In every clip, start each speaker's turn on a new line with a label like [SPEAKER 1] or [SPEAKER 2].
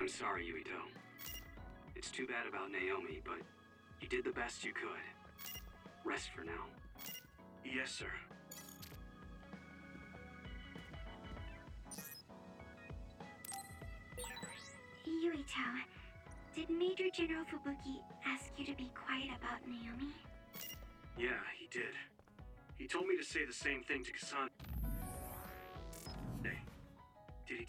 [SPEAKER 1] I'm sorry, Yuito. It's too bad about Naomi, but you did the best you could. Rest for now.
[SPEAKER 2] Yes, sir.
[SPEAKER 3] Yuito, did Major General Fubuki ask you to be quiet about Naomi?
[SPEAKER 2] Yeah, he did. He told me to say the same thing to Kasane. Hey, did he?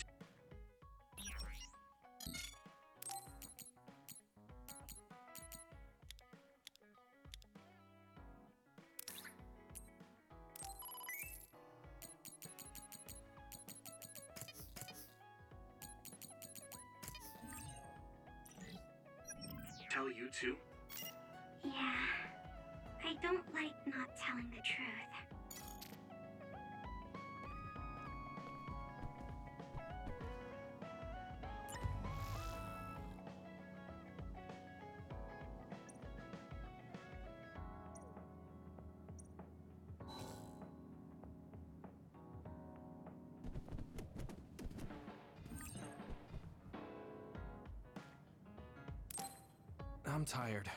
[SPEAKER 4] Tired.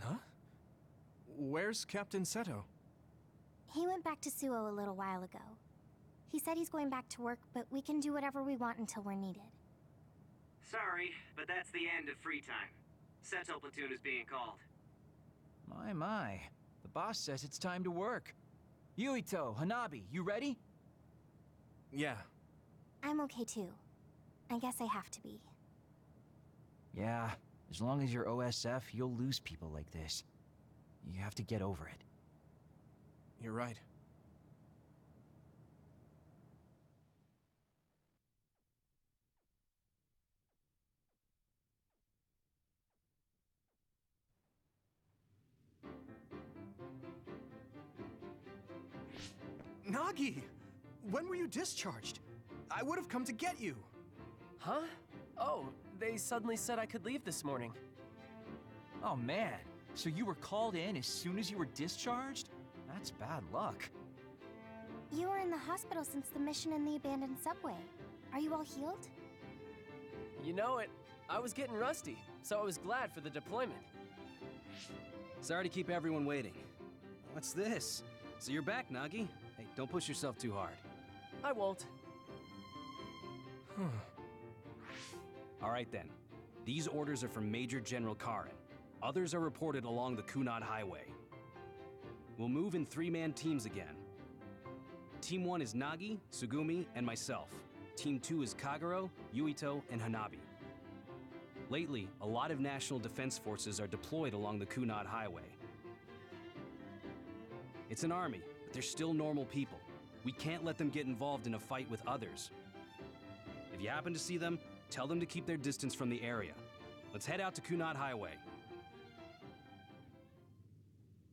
[SPEAKER 4] Huh? Where's Captain Seto?
[SPEAKER 5] He went back to Suoh a little while ago. He said he's going back to work, but we can do whatever we want until we're needed.
[SPEAKER 6] Sorry, but that's the end of free time. Seto platoon is being called.
[SPEAKER 7] My, my. The boss says it's time to work. Yuito, Hanabi, you ready?
[SPEAKER 4] Yeah.
[SPEAKER 5] I'm okay too. I guess I have to be.
[SPEAKER 7] Yeah, as long as you're OSF, you'll lose people like this. You have to get over it.
[SPEAKER 4] You're right. Nagi! When were you discharged? I would have come to get you!
[SPEAKER 8] Huh? Oh, they suddenly said I could leave this morning.
[SPEAKER 7] Oh man, so you were called in as soon as you were discharged? That's bad luck.
[SPEAKER 5] You were in the hospital since the mission in the abandoned subway. Are you all healed?
[SPEAKER 8] You know it. I was getting rusty, so I was glad for the deployment.
[SPEAKER 9] Sorry to keep everyone waiting. What's this? So you're back, Nagi? Hey, don't push yourself too hard.
[SPEAKER 8] I won't.
[SPEAKER 9] All right then. These orders are from Major General Karen. Others are reported along the Kunad Highway. We'll move in three-man teams again. Team 1 is Nagi, Tsugumi, and myself. Team 2 is Kagero, Yuito, and Hanabi. Lately, a lot of national defense forces are deployed along the Kunad Highway. It's an army, but they're still normal people. We can't let them get involved in a fight with others. If you happen to see them, tell them to keep their distance from the area. Let's head out to Kunad Highway.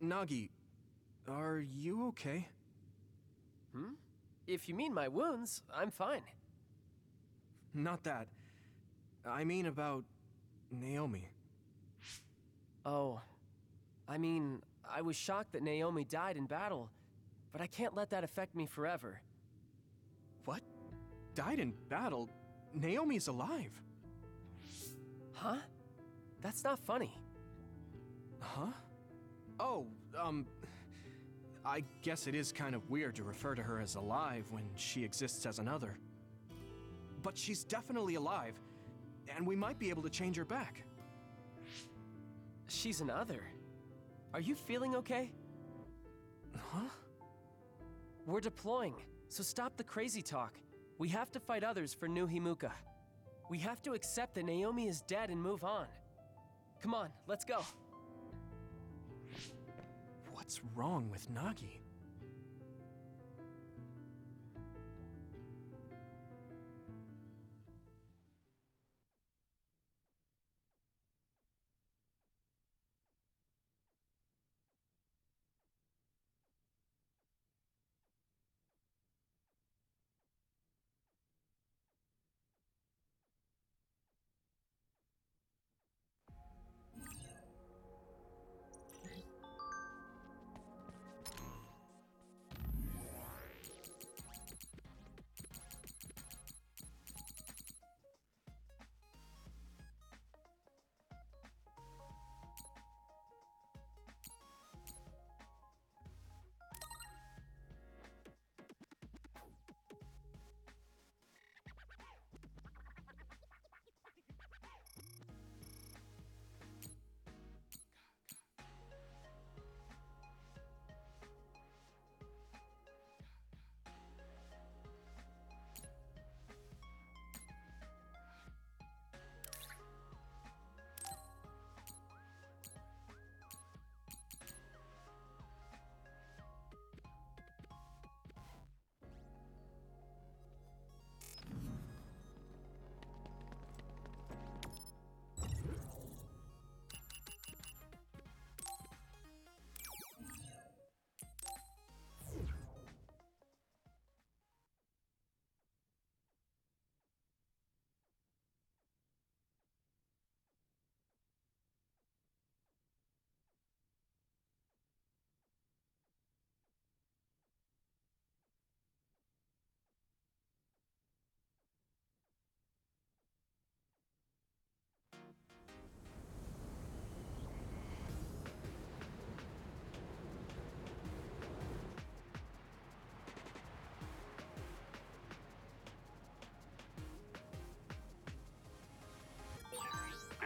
[SPEAKER 4] Nagi, are you okay?
[SPEAKER 8] Hmm? If you mean my wounds, I'm fine.
[SPEAKER 4] Not that. I mean about Naomi.
[SPEAKER 8] Oh. I mean, I was shocked that Naomi died in battle, but I can't let that affect me forever.
[SPEAKER 4] What? Died in battle? Naomi's alive.
[SPEAKER 8] Huh? That's not funny.
[SPEAKER 4] Huh? Oh, um. I guess it is kind of weird to refer to her as alive when she exists as another. But she's definitely alive, and we might be able to change her back.
[SPEAKER 8] She's another. Are you feeling okay?
[SPEAKER 4] Huh?
[SPEAKER 8] We're deploying, so stop the crazy talk. We have to fight others for New Himuka. We have to accept that Naomi is dead and move on. Come on, let's go.
[SPEAKER 4] What's wrong with Nagi?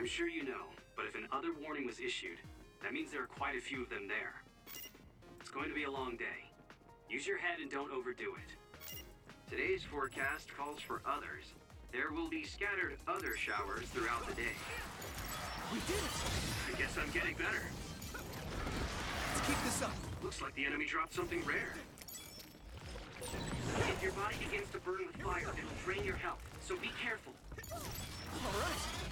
[SPEAKER 9] I'm sure you know, but if an other warning was issued, that means there are quite a few of them there. It's going to be a long day. Use your head and don't overdo it. Today's forecast calls for others. There will be scattered other showers throughout the day.
[SPEAKER 4] We did it!
[SPEAKER 6] I guess I'm getting better.
[SPEAKER 4] Let's keep this up.
[SPEAKER 6] Looks like the enemy dropped something rare.
[SPEAKER 9] If your body begins to burn with fire, it'll drain your health, so be careful.
[SPEAKER 4] All right.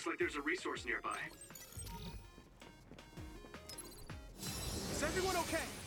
[SPEAKER 6] Looks like there's a resource nearby.
[SPEAKER 4] Is everyone okay?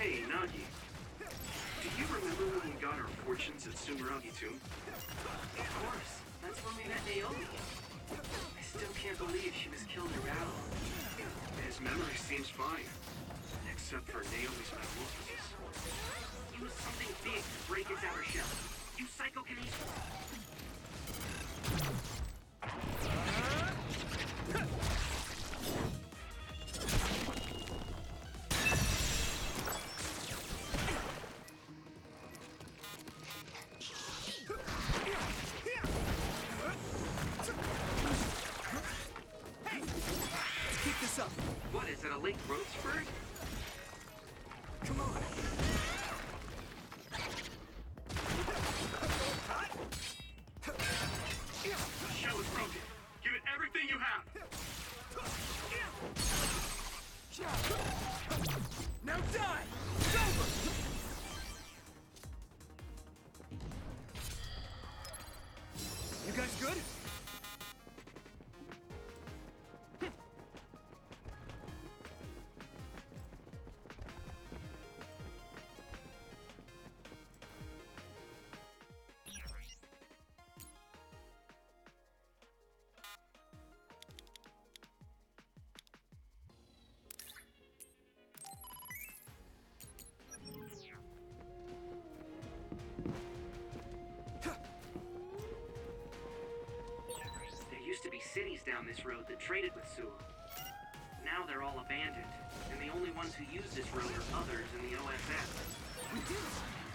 [SPEAKER 2] Hey, Nagi. Do you remember when we got our fortunes at Sumeragi Tomb?
[SPEAKER 6] Of course. That's when we met Naomi. I still can't believe she was killed in battle.
[SPEAKER 2] His memory seems fine. Except for Naomi's metamorphosis.
[SPEAKER 6] Use something big to break its outer shell. Use psychokinesis. Cities down this road that traded with Suoh. Now they're all abandoned, and the only ones who use this road are others in the OSF.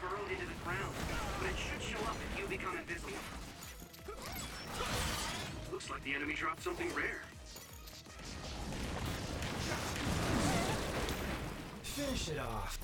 [SPEAKER 6] Burrowed into the ground, but it should show up if you become invisible.
[SPEAKER 2] Looks like the enemy dropped something rare.
[SPEAKER 7] Finish it off.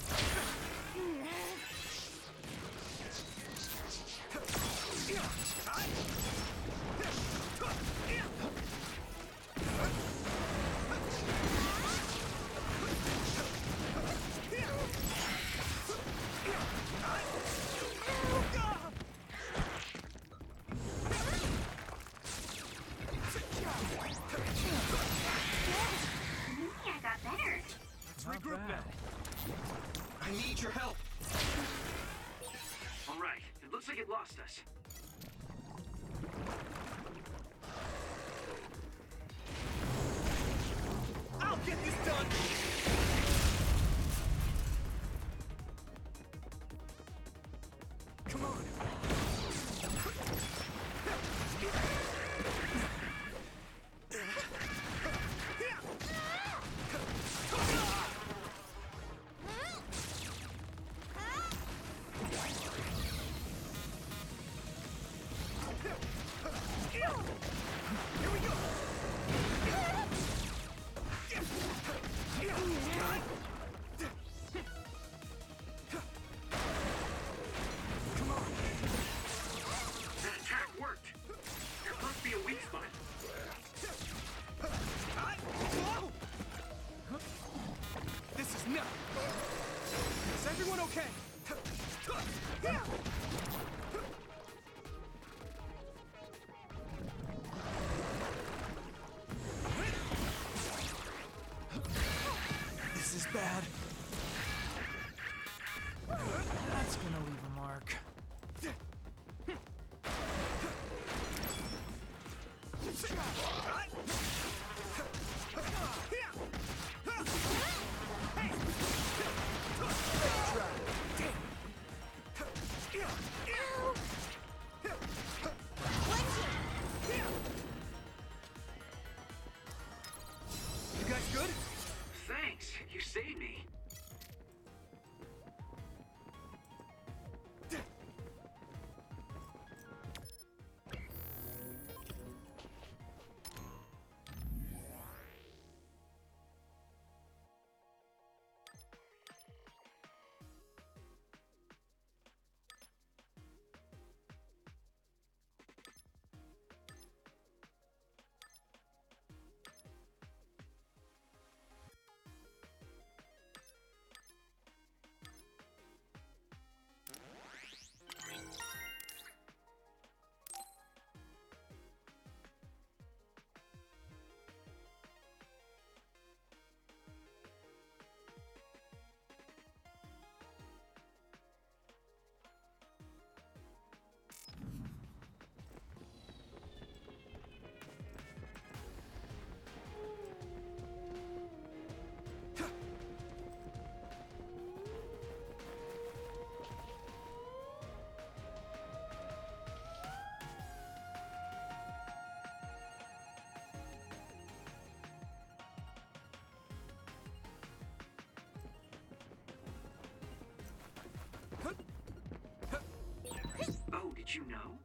[SPEAKER 4] you
[SPEAKER 6] know?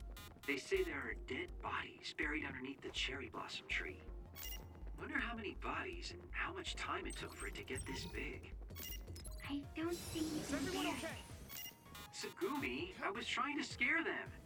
[SPEAKER 6] They say there are dead bodies buried underneath the cherry blossom tree. Wonder how many bodies and how much time it took for it to get this big.
[SPEAKER 3] I don't see you. Is
[SPEAKER 6] everyone okay? Tsugumi, I was trying to scare them.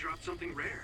[SPEAKER 6] dropped something rare.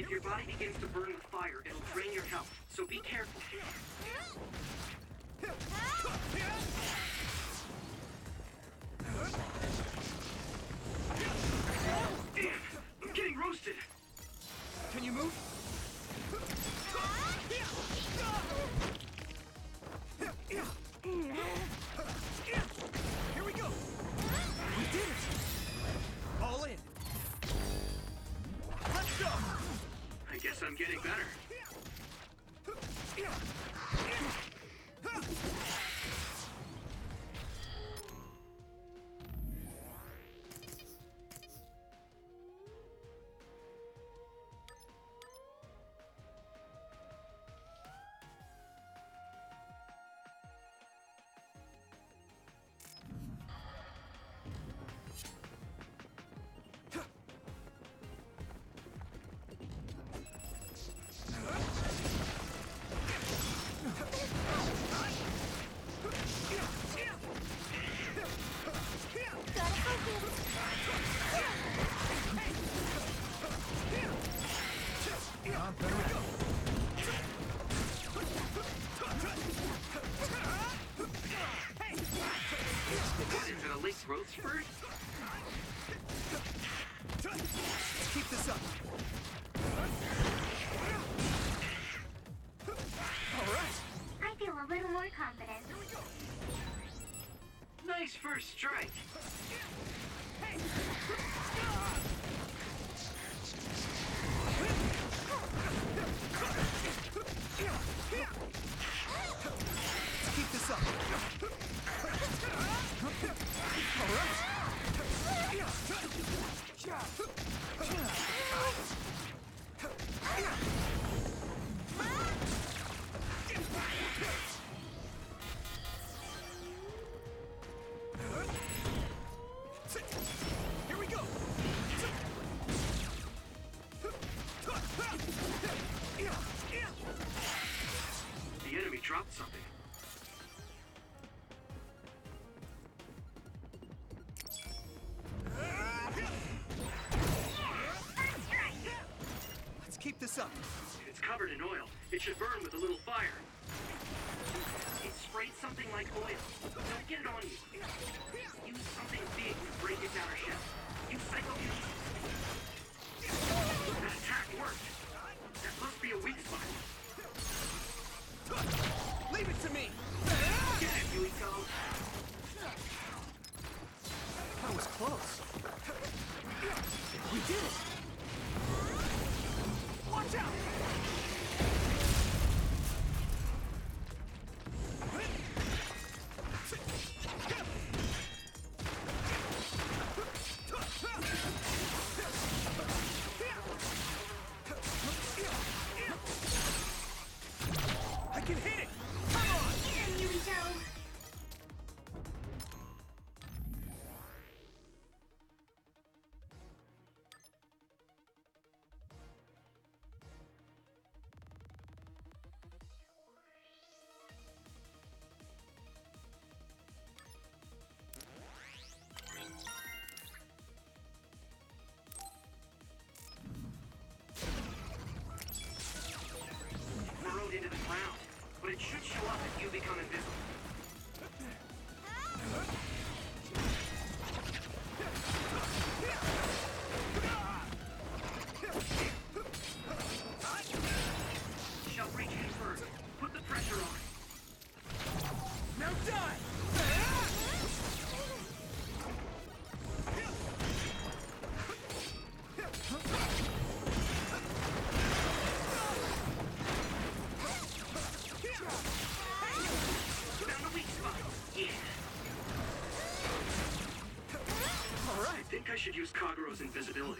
[SPEAKER 6] If your body begins to burn with fire, it'll drain your health, so be careful. Getting strike.
[SPEAKER 4] Keep this up.
[SPEAKER 6] It's covered in oil. It should burn with a little fire. It sprayed something like oil. Don't get it on you. Use something big to break its outer shell. Use psychokinesis. That attack worked. That must be a weak spot.
[SPEAKER 4] Leave it to me.
[SPEAKER 6] Get it, Yuito.
[SPEAKER 4] That was close. We did it.
[SPEAKER 6] If should use Kagero's invisibility.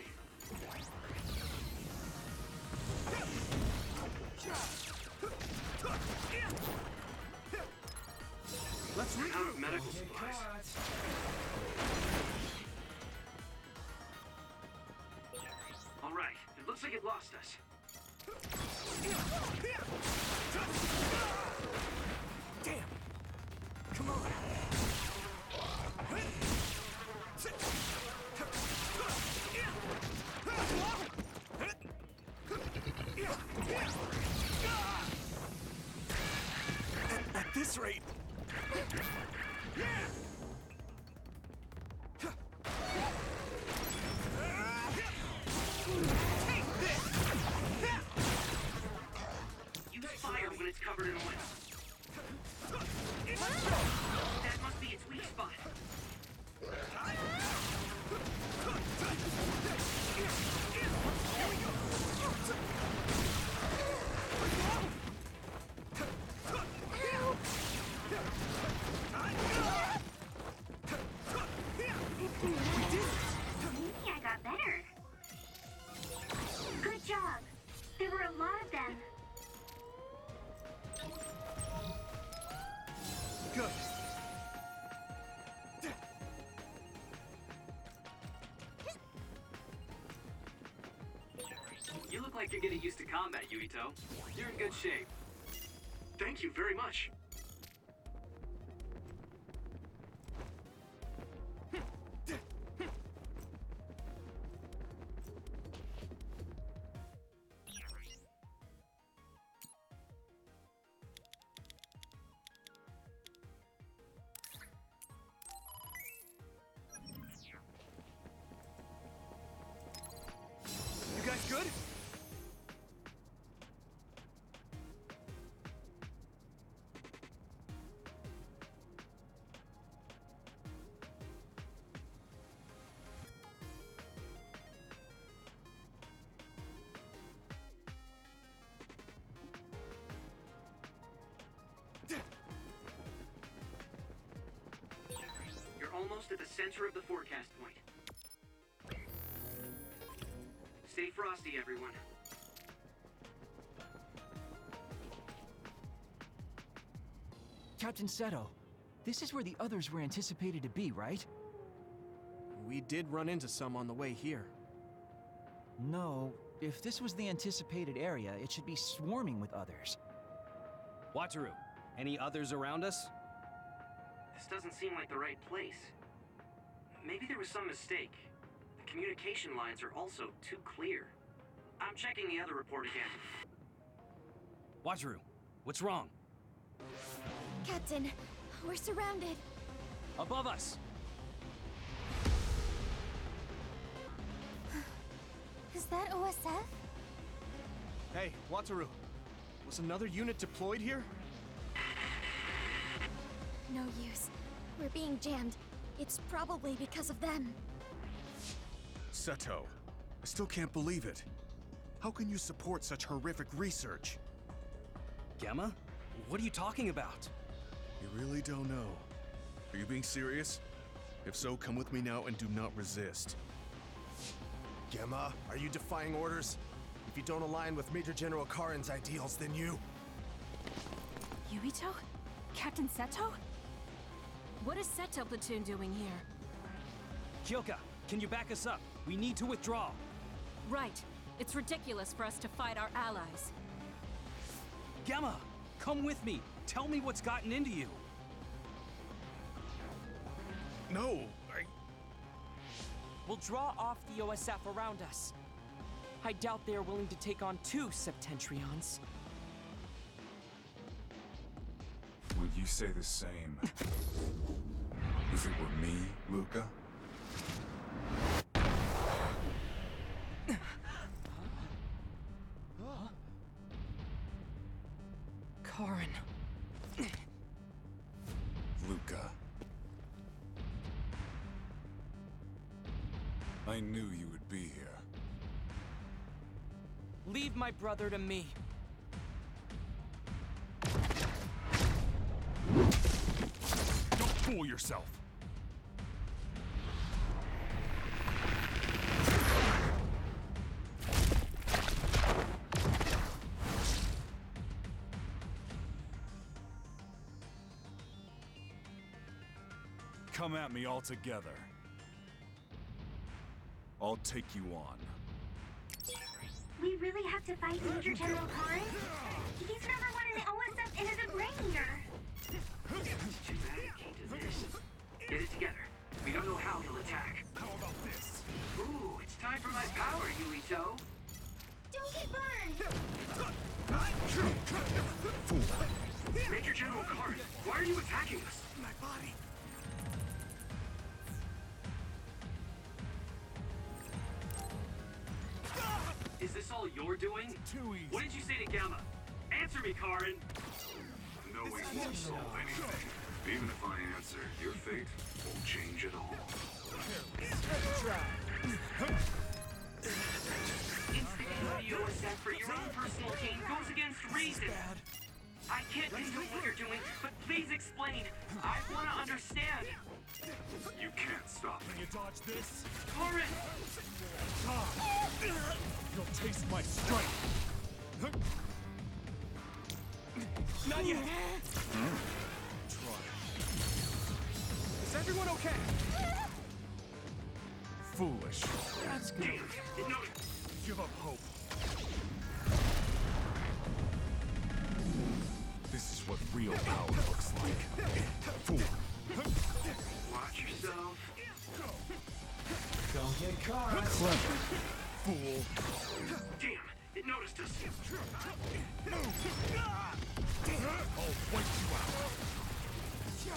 [SPEAKER 1] You look like you're getting used to combat, Yuito. You're in good shape.
[SPEAKER 2] Thank you very much.
[SPEAKER 6] Center of the forecast point. Stay frosty, everyone.
[SPEAKER 7] Captain Seto, this is where the others were anticipated to be, right?
[SPEAKER 4] We did run into some on the way here.
[SPEAKER 7] No, if this was the anticipated area, it should be swarming with others.
[SPEAKER 9] Wataru, any others around us?
[SPEAKER 6] This doesn't seem like the right place. Maybe there was some mistake. The communication lines are also too clear. I'm checking the other report again.
[SPEAKER 9] Wataru, what's wrong?
[SPEAKER 5] Captain, we're surrounded.
[SPEAKER 9] Above us!
[SPEAKER 5] Is that OSF?
[SPEAKER 4] Hey, Wataru. Was another unit deployed here?
[SPEAKER 5] No use. We're being jammed. It's probably because of them.
[SPEAKER 10] Seto, I still can't believe it. How can you support such horrific research?
[SPEAKER 9] Gemma? What are you talking about?
[SPEAKER 10] You really don't know. Are you being serious? If so, come with me now and do not resist.
[SPEAKER 4] Gemma, are you defying orders? If you don't align with Major General Karen's ideals, then you.
[SPEAKER 11] Yuito? Captain Seto? What is Seto platoon doing here?
[SPEAKER 9] Kyoka, can you back us up? We need to withdraw.
[SPEAKER 11] Right. It's ridiculous for us to fight our allies.
[SPEAKER 9] Gemma, come with me. Tell me what's gotten into you.
[SPEAKER 10] No, I.
[SPEAKER 8] We'll draw off the OSF around us. I doubt they are willing to take on two Septentrions.
[SPEAKER 12] Would you say the same if it were me, Luka?
[SPEAKER 8] Karen.
[SPEAKER 12] Luka. I knew you would be here.
[SPEAKER 8] Leave my brother to me.
[SPEAKER 10] Don't fool yourself! come at me all together. I'll take you on.
[SPEAKER 3] We really have to fight Major General Karen? He's number one in the OSF and is a
[SPEAKER 6] ranger! Get it together. We don't know how he'll attack.
[SPEAKER 10] How about this?
[SPEAKER 6] Ooh, it's time for my power, Yuito!
[SPEAKER 3] Don't get burned!
[SPEAKER 6] Major General Karen, why are you attacking us? You're doing?
[SPEAKER 13] Too easy.
[SPEAKER 6] What did you say to Gemma? Answer me, Karen.
[SPEAKER 14] Knowing won't solve anything. Even if I answer, your fate won't change at all.
[SPEAKER 15] Instigating the OSF for your own personal gain goes against reason. I can't condone what you're doing, but please explain. I want to understand.
[SPEAKER 14] You can't stop
[SPEAKER 13] Can
[SPEAKER 14] me.
[SPEAKER 13] you dodge this?
[SPEAKER 15] Karen!
[SPEAKER 13] You'll taste my strength.
[SPEAKER 4] Not yet.
[SPEAKER 13] Try.
[SPEAKER 4] Is everyone okay?
[SPEAKER 13] Foolish.
[SPEAKER 4] That's good.
[SPEAKER 6] No,
[SPEAKER 13] Give up hope. This is what real power looks like. Fool.
[SPEAKER 7] Don't get caught.
[SPEAKER 13] Clever. Fool.
[SPEAKER 6] Damn, it noticed us.
[SPEAKER 13] I'll wipe you out.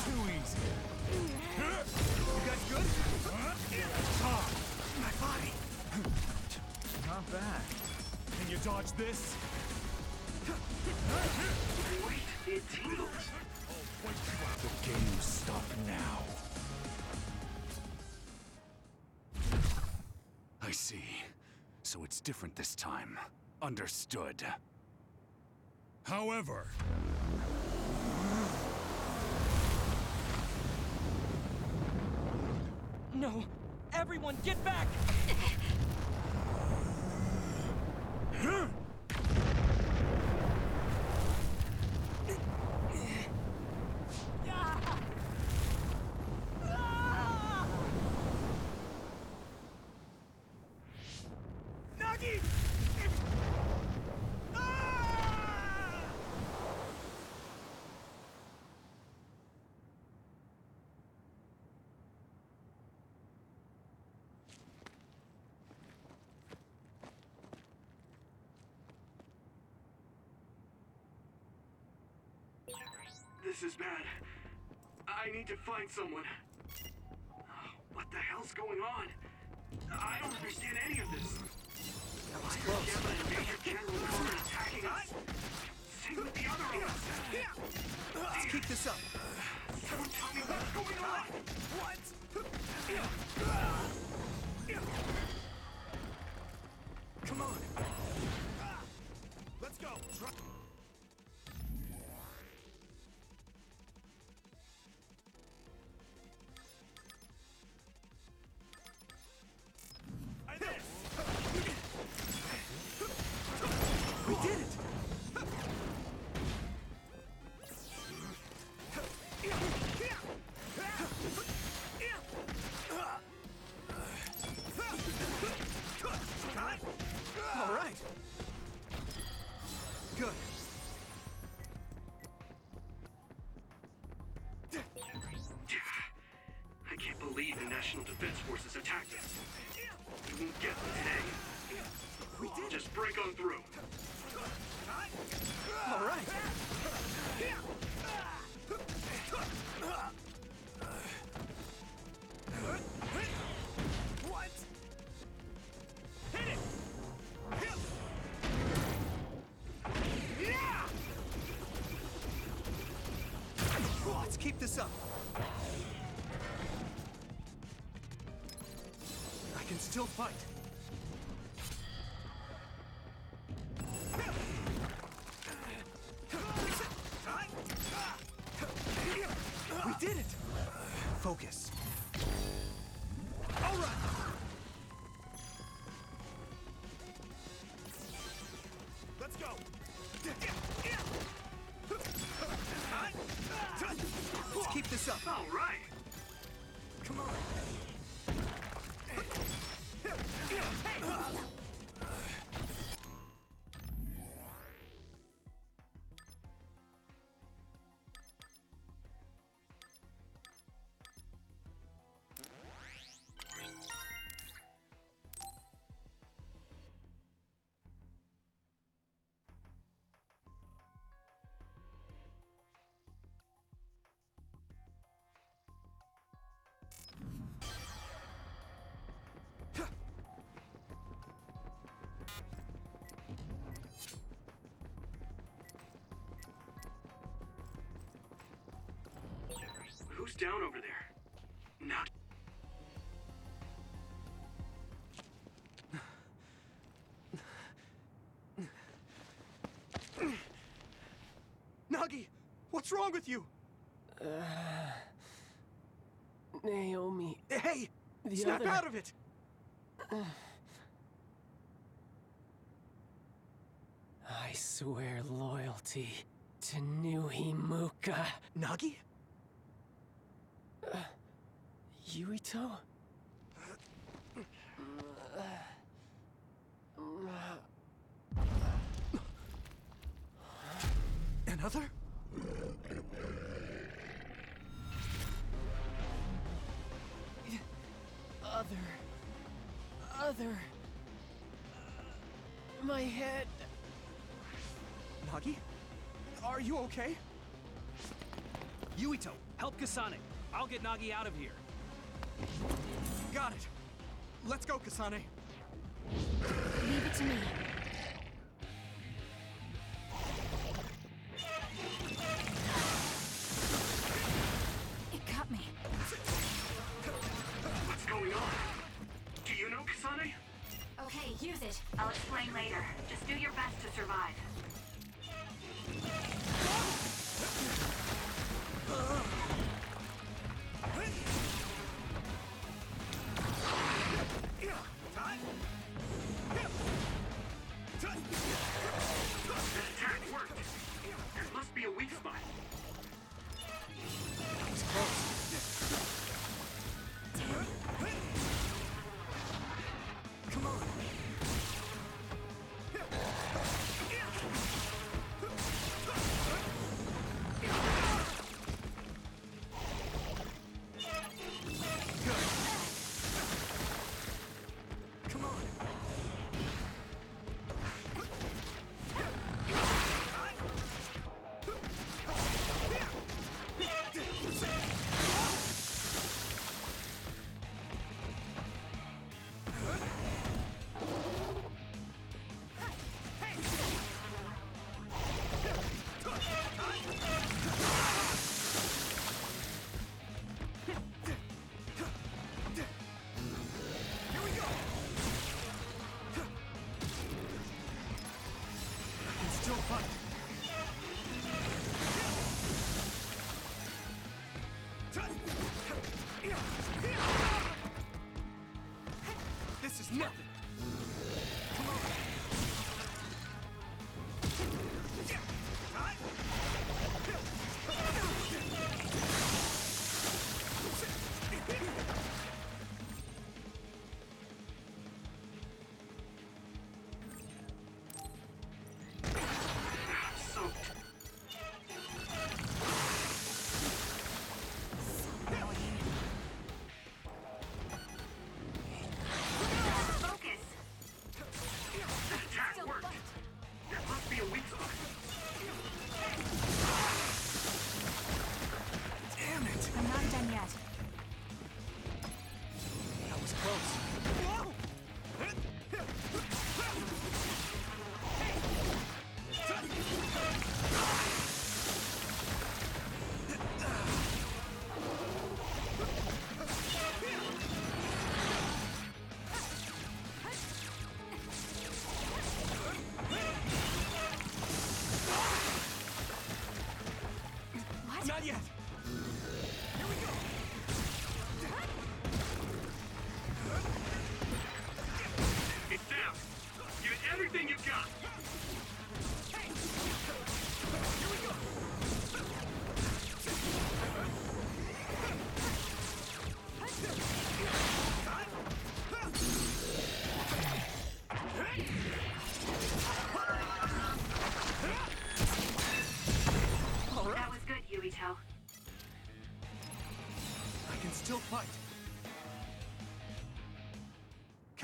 [SPEAKER 13] Too easy.
[SPEAKER 4] You guys good?
[SPEAKER 13] Ah, my body.
[SPEAKER 7] Not bad.
[SPEAKER 13] Can you dodge this?
[SPEAKER 6] Wait, it tingles.
[SPEAKER 13] The game stop now. See. So it's different this time. Understood. However,
[SPEAKER 16] No! Everyone, get back!
[SPEAKER 4] Nagi!
[SPEAKER 6] This is bad. I need to find someone. Oh, what the hell's going on? I don't understand any of this. That was close. Major General Karen attacking us. Same with the other OSF.
[SPEAKER 4] Let's keep this up.
[SPEAKER 6] Someone tell me what's going on.
[SPEAKER 4] What? Come on. Let's go. Still fight. We did it! Focus. All right! Let's go! Let's keep this up.
[SPEAKER 6] All right.
[SPEAKER 17] Who's down over there? Not.
[SPEAKER 4] Nagi, what's wrong with you?
[SPEAKER 8] Uh, Naomi.
[SPEAKER 4] Hey,
[SPEAKER 8] The
[SPEAKER 4] snap
[SPEAKER 8] other-
[SPEAKER 4] out of it.
[SPEAKER 8] I swear loyalty to New Himuka.
[SPEAKER 4] Nagi?
[SPEAKER 8] Uh, Yuito?
[SPEAKER 4] Another?
[SPEAKER 8] Other. Other. My head.
[SPEAKER 4] Nagi? Are you okay?
[SPEAKER 9] Yuito, help Kasane. I'll get Nagi out of here.
[SPEAKER 4] Got it. Let's go, Kasane.
[SPEAKER 11] Leave it to me. It got me.
[SPEAKER 17] What's going on? Do you know Kasane?
[SPEAKER 11] Okay, use it.
[SPEAKER 6] I'll explain later. Just do your best to survive.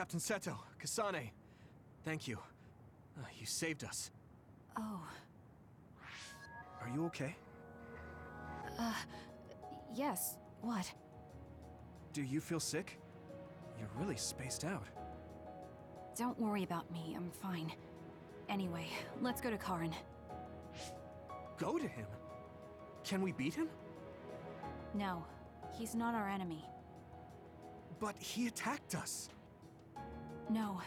[SPEAKER 4] Captain Seto, Kasane, thank you. Uh, you saved us.
[SPEAKER 11] Oh,
[SPEAKER 4] Are you okay?
[SPEAKER 11] uh, yes. What?
[SPEAKER 4] Do you feel sick? You're really spaced out.
[SPEAKER 11] Don't worry about me. I'm fine. Anyway, let's go to Karen.
[SPEAKER 4] Go to him? Can we beat him?
[SPEAKER 11] No, he's not our enemy.
[SPEAKER 4] But he attacked us.
[SPEAKER 11] No,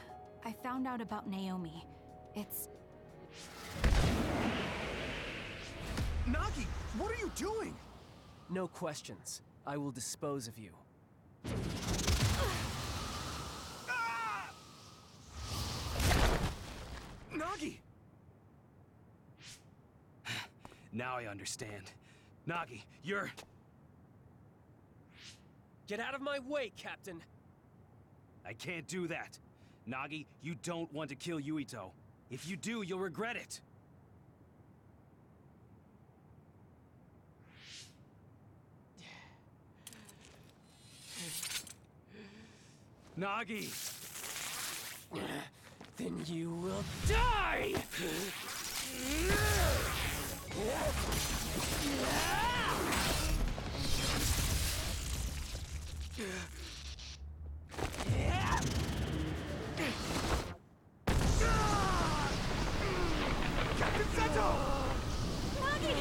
[SPEAKER 11] I found out about Naomi. It's.
[SPEAKER 4] Nagi, what are you doing?
[SPEAKER 8] No questions. I will dispose of you.
[SPEAKER 4] Nagi!
[SPEAKER 9] Now I understand. Nagi, you're.
[SPEAKER 8] Get out of my way, Captain!
[SPEAKER 9] I can't do that. Nagi, you don't want to kill Yuito. If you do, you'll regret it. Nagi!
[SPEAKER 8] Then you will die!
[SPEAKER 4] Captain Seto!
[SPEAKER 11] Nagi!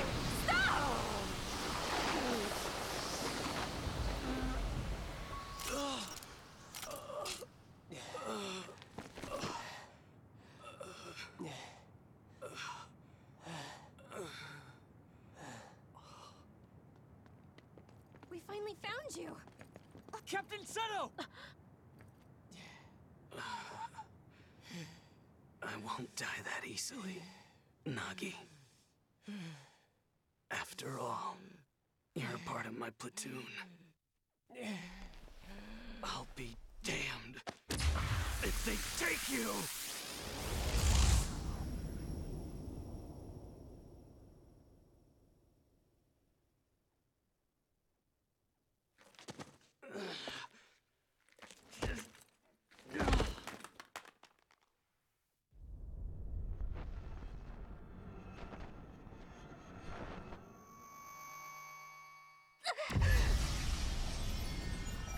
[SPEAKER 11] Stop!
[SPEAKER 5] We finally found you!
[SPEAKER 8] Captain Seto!
[SPEAKER 1] I won't die that easily, After all, you're a part of my platoon. I'll be damned if they take you!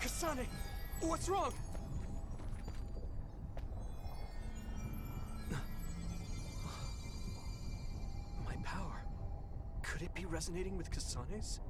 [SPEAKER 4] Kasane! What's wrong? My power. Could it be resonating with Kasane's?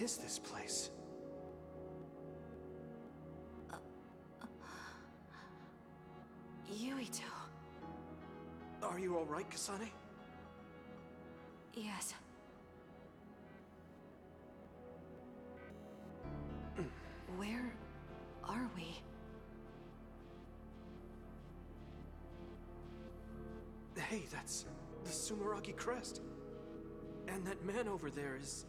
[SPEAKER 4] Is this place?
[SPEAKER 11] Yuito.
[SPEAKER 4] Are you alright, Kasane?
[SPEAKER 11] Yes. Where are we?
[SPEAKER 4] Hey, that's the Sumeragi crest. And that man over there is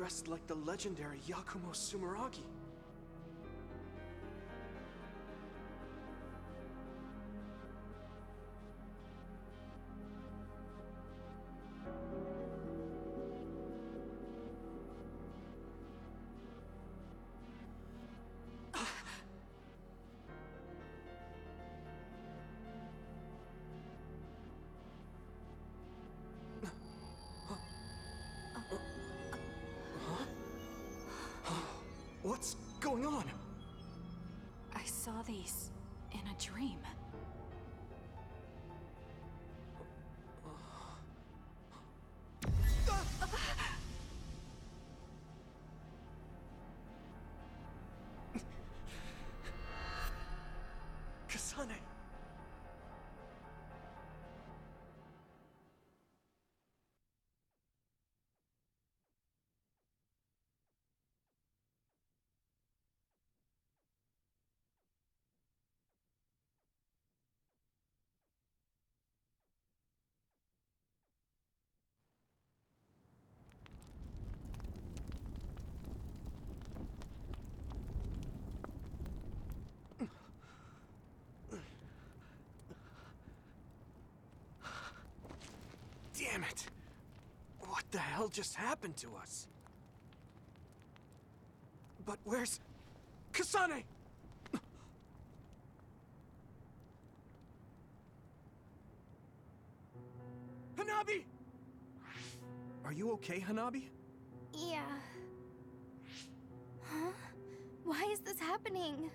[SPEAKER 4] dressed like the legendary Yakumo Sumeragi.
[SPEAKER 11] honor.
[SPEAKER 4] The hell just happened to us? But where's... Kasane? Hanabi! Are you okay, Hanabi?
[SPEAKER 5] Yeah. Huh? Why is this happening?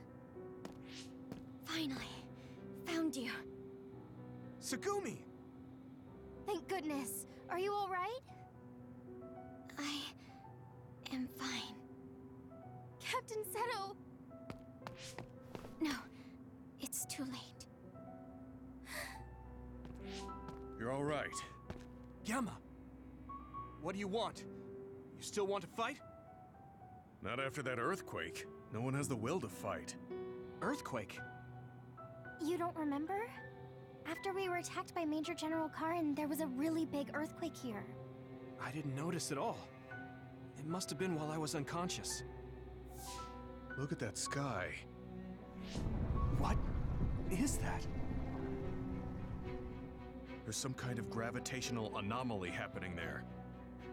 [SPEAKER 5] Finally, found you.
[SPEAKER 4] Tsugumi!
[SPEAKER 5] Thank goodness. Are you alright? I am fine. Captain Seto! No, it's too late.
[SPEAKER 10] You're all right.
[SPEAKER 4] Gemma! What do you want? You still want to fight?
[SPEAKER 10] Not after that earthquake. No one has the will to fight.
[SPEAKER 4] Earthquake?
[SPEAKER 5] You don't remember? After we were attacked by Major General Karen, there was a really big earthquake here.
[SPEAKER 4] I didn't notice at all. It must have been while I was unconscious.
[SPEAKER 10] Look at that sky.
[SPEAKER 4] What is that?
[SPEAKER 10] There's some kind of gravitational anomaly happening there.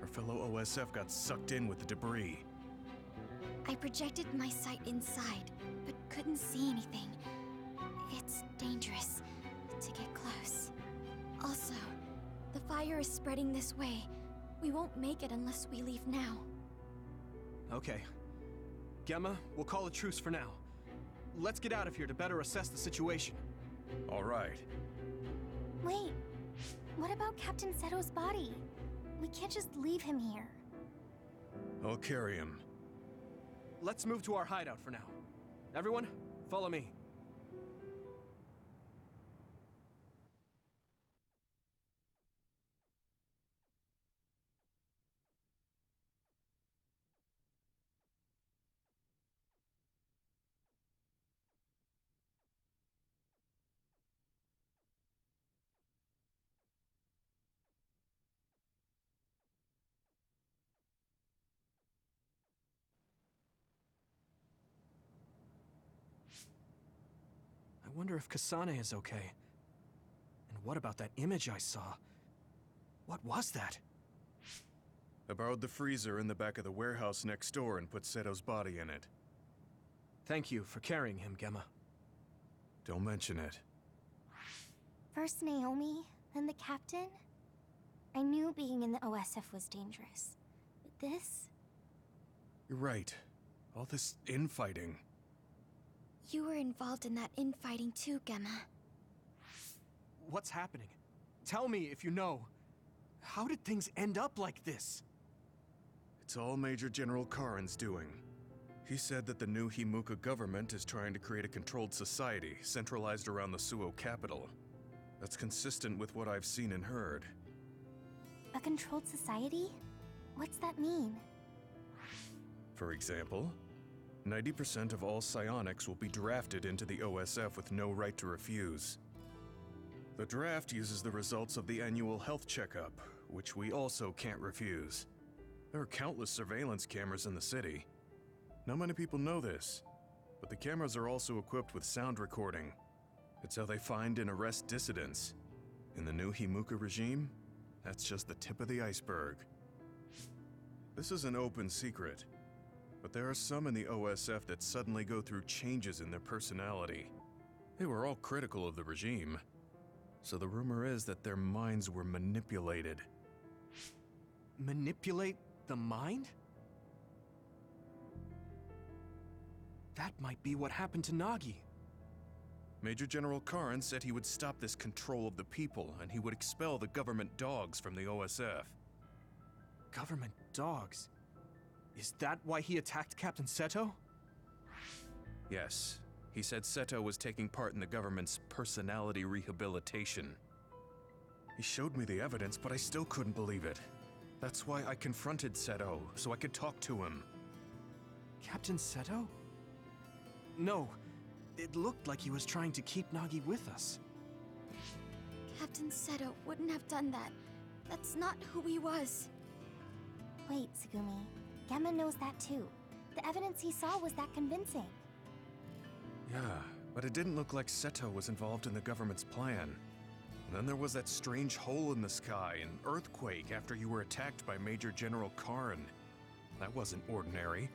[SPEAKER 10] Our fellow OSF got sucked in with the debris.
[SPEAKER 5] I projected my sight inside, but couldn't see anything. It's dangerous to get close. Also, the fire is spreading this way. We won't make it unless we leave now.
[SPEAKER 4] Okay. Gemma, we'll call a truce for now. Let's get out of here to better assess the situation.
[SPEAKER 10] All right.
[SPEAKER 5] Wait, what about Captain Seto's body? We can't just leave him here.
[SPEAKER 10] I'll carry him.
[SPEAKER 4] Let's move to our hideout for now. Everyone, follow me. Wonder if Kasane is okay. And what about that image I saw? What was that?
[SPEAKER 10] I borrowed the freezer in the back of the warehouse next door and put Seto's body in it.
[SPEAKER 4] Thank you for carrying him, Gemma.
[SPEAKER 10] Don't mention it.
[SPEAKER 5] First Naomi, then the captain? I knew being in the OSF was dangerous. But this?
[SPEAKER 10] You're right. All this infighting.
[SPEAKER 5] You were involved in that infighting too, Gemma.
[SPEAKER 4] What's happening? Tell me if you know. How did things end up like this?
[SPEAKER 10] It's all Major General Karen's doing. He said that the new Himuka government is trying to create a controlled society centralized around the Suoh capital. That's consistent with what I've seen and heard.
[SPEAKER 5] A controlled society? What's that mean?
[SPEAKER 10] For example, 90% of all psionics will be drafted into the OSF with no right to refuse. The draft uses the results of the annual health checkup, which we also can't refuse. There are countless surveillance cameras in the city. Not many people know this, but the cameras are also equipped with sound recording. It's how they find and arrest dissidents. In the new Himuka regime, that's just the tip of the iceberg. This is an open secret, but there are some in the OSF that suddenly go through changes in their personality. They were all critical of the regime, so the rumor is that their minds were manipulated.
[SPEAKER 4] Manipulate the mind? That might be what happened to Nagi.
[SPEAKER 10] Major General Karen said he would stop this control of the people and he would expel the government dogs from the OSF.
[SPEAKER 4] Government dogs? Is that why he attacked Captain Seto?
[SPEAKER 10] Yes, he said Seto was taking part in the government's personality rehabilitation. He showed me the evidence, but I still couldn't believe it. That's why I confronted Seto, so I could talk to him.
[SPEAKER 4] Captain Seto? No, it looked like he was trying to keep Nagi with us.
[SPEAKER 5] Captain Seto wouldn't have done that. That's not who he was. Wait, Tsugumi. Gemma knows that too. The evidence he saw was that convincing.
[SPEAKER 10] Yeah, but it didn't look like Seto was involved in the government's plan. Then there was that strange hole in the sky, an earthquake after you were attacked by Major General Karen. That wasn't ordinary.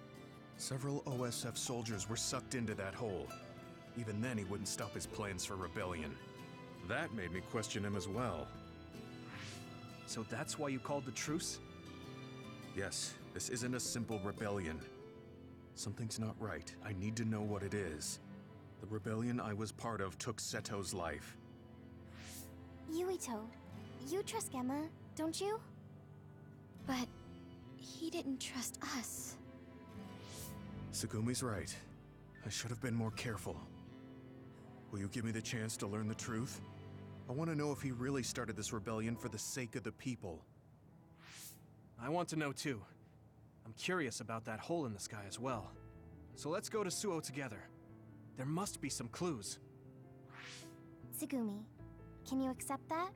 [SPEAKER 10] Several OSF soldiers were sucked into that hole. Even then, he wouldn't stop his plans for rebellion. That made me question him as well.
[SPEAKER 4] So that's why you called the truce?
[SPEAKER 10] Yes, this isn't a simple rebellion. Something's not right. I need to know what it is. The rebellion I was part of took Seto's life.
[SPEAKER 5] Yuito, you trust Gemma, don't you? But he didn't trust us.
[SPEAKER 10] Tsugumi's right. I should have been more careful. Will you give me the chance to learn the truth? I want to know if he really started this rebellion for the sake of the people.
[SPEAKER 4] I want to know too. I'm curious about that hole in the sky as well. So let's go to Suoh together. There must be some clues.
[SPEAKER 5] Tsugumi, can you accept that?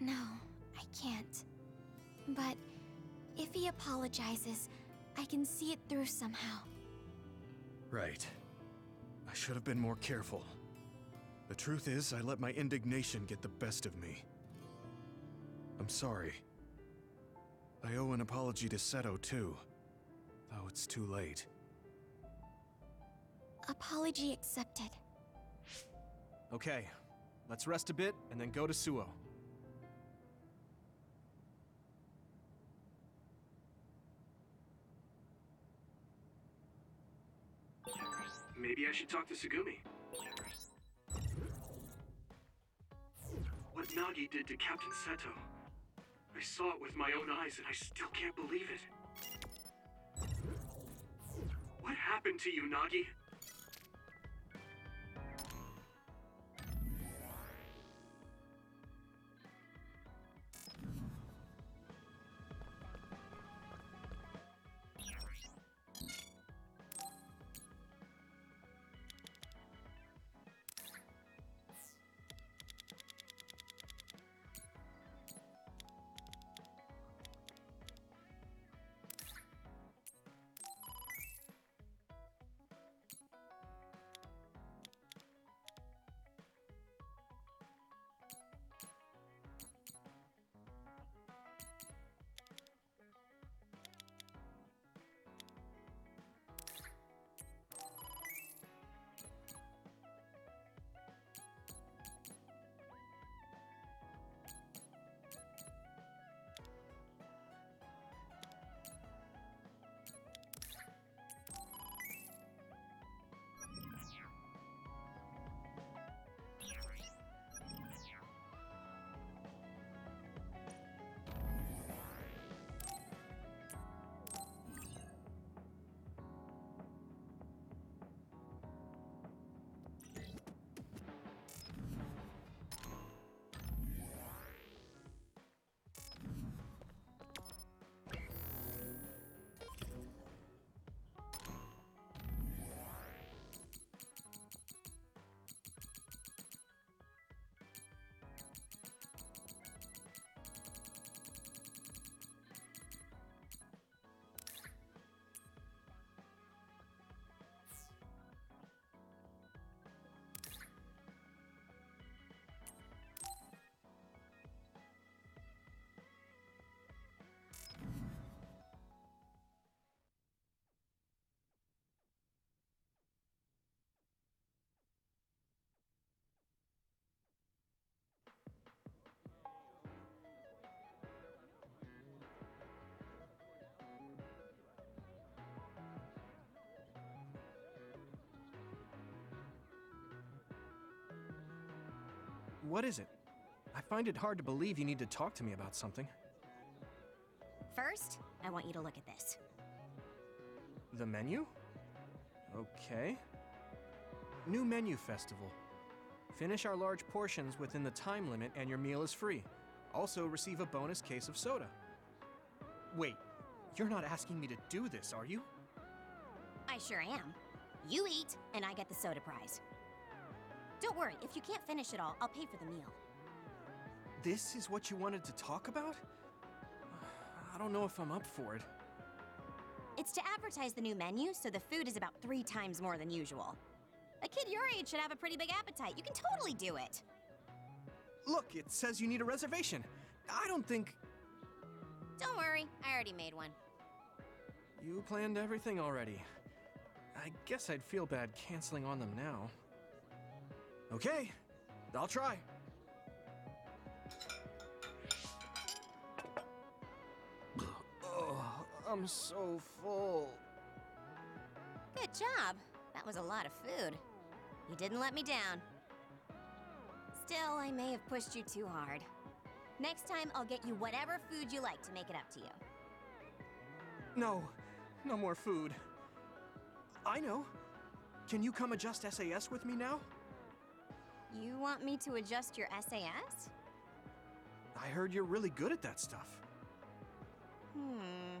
[SPEAKER 5] No, I can't. But if he apologizes, I can see it through somehow.
[SPEAKER 10] Right. I should have been more careful. The truth is, I let my indignation get the best of me. I'm sorry. I owe an apology to Seto, too. Though it's too late.
[SPEAKER 5] Apology accepted.
[SPEAKER 4] Okay, let's rest a bit and then go to Suoh.
[SPEAKER 6] Maybe I should talk to Tsugumi. What Nagi did to Captain Seto. I saw it with my own eyes and I still can't believe it. What happened to you, Nagi?
[SPEAKER 4] What is it? I find it hard to believe you need to talk to me about something.
[SPEAKER 18] First, I want you to look at this.
[SPEAKER 4] The menu? Okay. New menu festival. Finish our large portions within the time limit and your meal is free. Also, receive a bonus case of soda. Wait, you're not asking me to do this, are you?
[SPEAKER 18] I sure am. You eat, and I get the soda prize. Don't worry, if you can't finish it all, I'll pay for the meal.
[SPEAKER 4] This is what you wanted to talk about? I don't know if I'm up for it.
[SPEAKER 18] It's to advertise the new menu, so the food is about three times more than usual. A kid your age should have a pretty big appetite. You can totally do it.
[SPEAKER 4] Look, it says you need a reservation. I don't think
[SPEAKER 18] Don't worry, I already made one.
[SPEAKER 4] you planned everything already. I guess I'd feel bad canceling on them now. Okay, I'll try. Oh, I'm so full.
[SPEAKER 18] Good job. That was a lot of food. You didn't let me down. Still, I may have pushed you too hard. Next time, I'll get you whatever food you like to make it up to you.
[SPEAKER 4] No, no more food. I know. Can you come adjust SAS with me now?
[SPEAKER 18] You want me to adjust your SAS?
[SPEAKER 4] I heard you're really good at that stuff.
[SPEAKER 18] Hmm.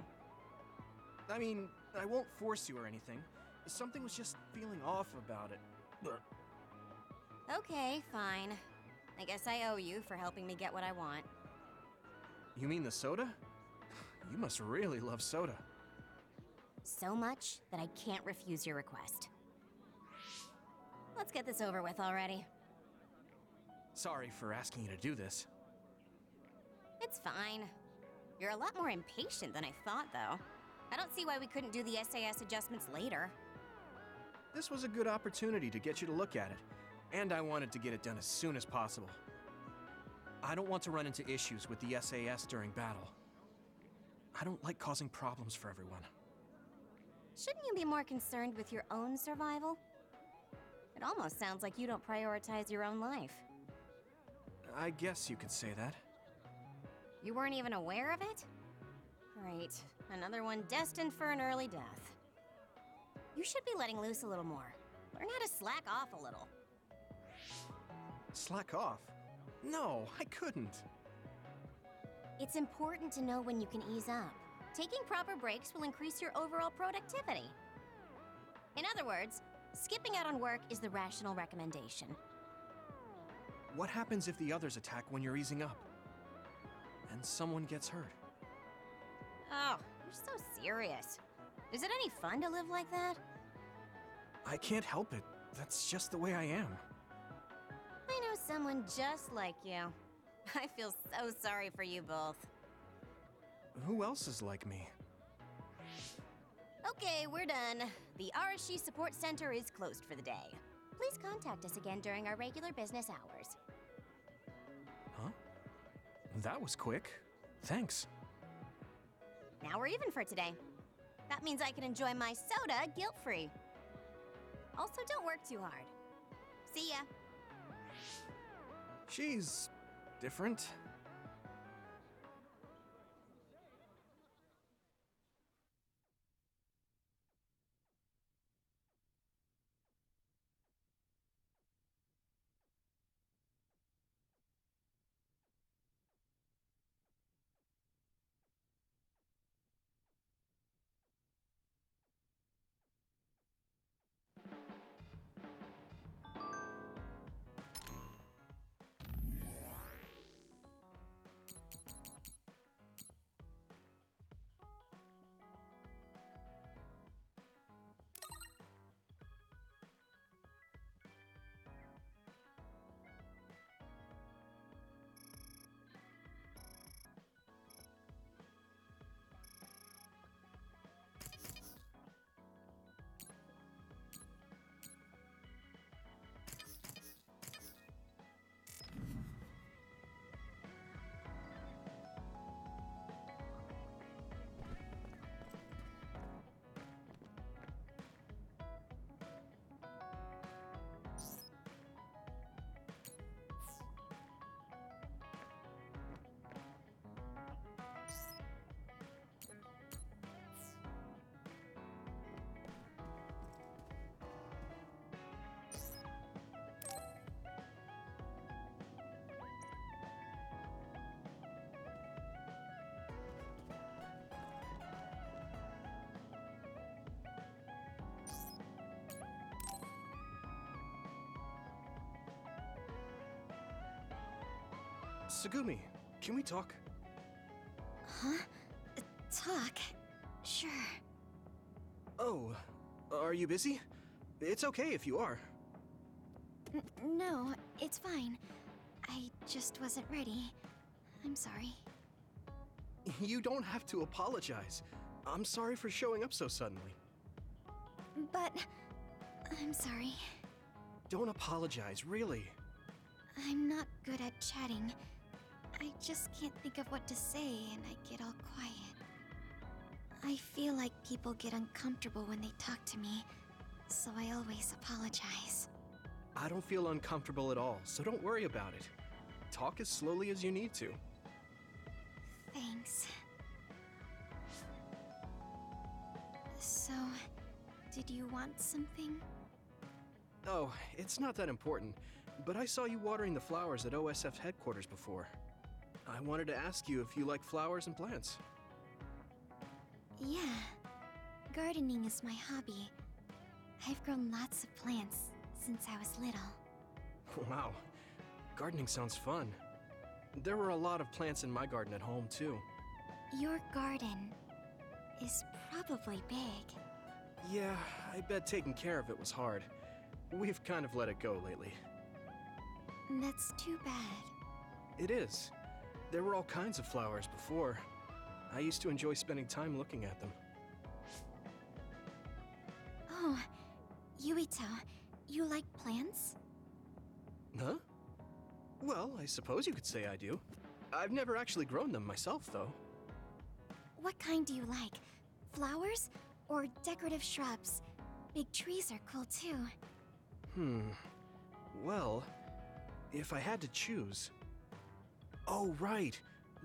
[SPEAKER 4] I mean, I won't force you or anything. Something was just feeling off about it.
[SPEAKER 18] Okay, fine. I guess I owe you for helping me get what I want.
[SPEAKER 4] You mean the soda? You must really love soda.
[SPEAKER 18] So much that I can't refuse your request. Let's get this over with already.
[SPEAKER 4] Sorry for asking you to do this.
[SPEAKER 18] It's fine. You're a lot more impatient than I thought, though. I don't see why we couldn't do the SAS adjustments later.
[SPEAKER 4] This was a good opportunity to get you to look at it, and I wanted to get it done as soon as possible. I don't want to run into issues with the SAS during battle. I don't like causing problems for everyone.
[SPEAKER 18] Shouldn't you be more concerned with your own survival? It almost sounds like you don't prioritize your own life.
[SPEAKER 4] I guess you could say that.
[SPEAKER 18] You weren't even aware of it? Great. Another one destined for an early death. You should be letting loose a little more. Learn how to slack off a little.
[SPEAKER 4] Slack off. No, I couldn't.
[SPEAKER 18] It's important to know when you can ease up. Taking proper breaks will increase your overall productivity. In other words, skipping out on work is the rational recommendation.
[SPEAKER 4] What happens if the others attack when you're easing up? And someone gets hurt?
[SPEAKER 18] Oh, you're so serious. Is it any fun to live like that?
[SPEAKER 4] I can't help it. That's just the way I am.
[SPEAKER 18] I know someone just like you. I feel so sorry for you both.
[SPEAKER 4] Who else is like me?
[SPEAKER 18] Okay, we're done. The Arashi Support Center is closed for the day. Please contact us again during our regular business hours.
[SPEAKER 4] That was quick. Thanks.
[SPEAKER 18] Now we're even for today. That means I can enjoy my soda guilt free. Also, don't work too hard. See ya.
[SPEAKER 4] She's different. Tsugumi, can we talk?
[SPEAKER 5] Huh? Talk? Sure.
[SPEAKER 4] Oh, are you busy? It's okay if you are.
[SPEAKER 5] N- no, it's fine.
[SPEAKER 19] I just wasn't ready. I'm sorry.
[SPEAKER 4] You don't have to apologize. I'm sorry for showing up so suddenly.
[SPEAKER 19] But. I'm sorry.
[SPEAKER 4] Don't apologize, really.
[SPEAKER 19] I'm not good at chatting. I just can't think of what to say and I get all quiet. I feel like people get uncomfortable when they talk to me, so I always apologize.
[SPEAKER 4] I don't feel uncomfortable at all, so don't worry about it. Talk as slowly as you need to.
[SPEAKER 19] Thanks. So, did you want something?
[SPEAKER 4] Oh, it's not that important, but I saw you watering the flowers at OSF headquarters before. I wanted to ask you if you like flowers and plants.
[SPEAKER 19] Yeah. Gardening is my hobby. I've grown lots of plants since I was little.
[SPEAKER 4] Wow, gardening sounds fun. There were a lot of plants in my garden at home, too.
[SPEAKER 19] Your garden is probably big.
[SPEAKER 4] Yeah, I bet taking care of it was hard. We've kind of let it go lately.
[SPEAKER 19] That's too bad.
[SPEAKER 4] It is. There were all kinds of flowers before. I used to enjoy spending time looking at them.
[SPEAKER 19] Oh, Yuito, you like plants?
[SPEAKER 4] Huh? Well, I suppose you could say I do. I've never actually grown them myself, though.
[SPEAKER 19] What kind do you like? Flowers or decorative shrubs? Big trees are cool too.
[SPEAKER 4] Hmm. Well, if I had to choose. Oh, right.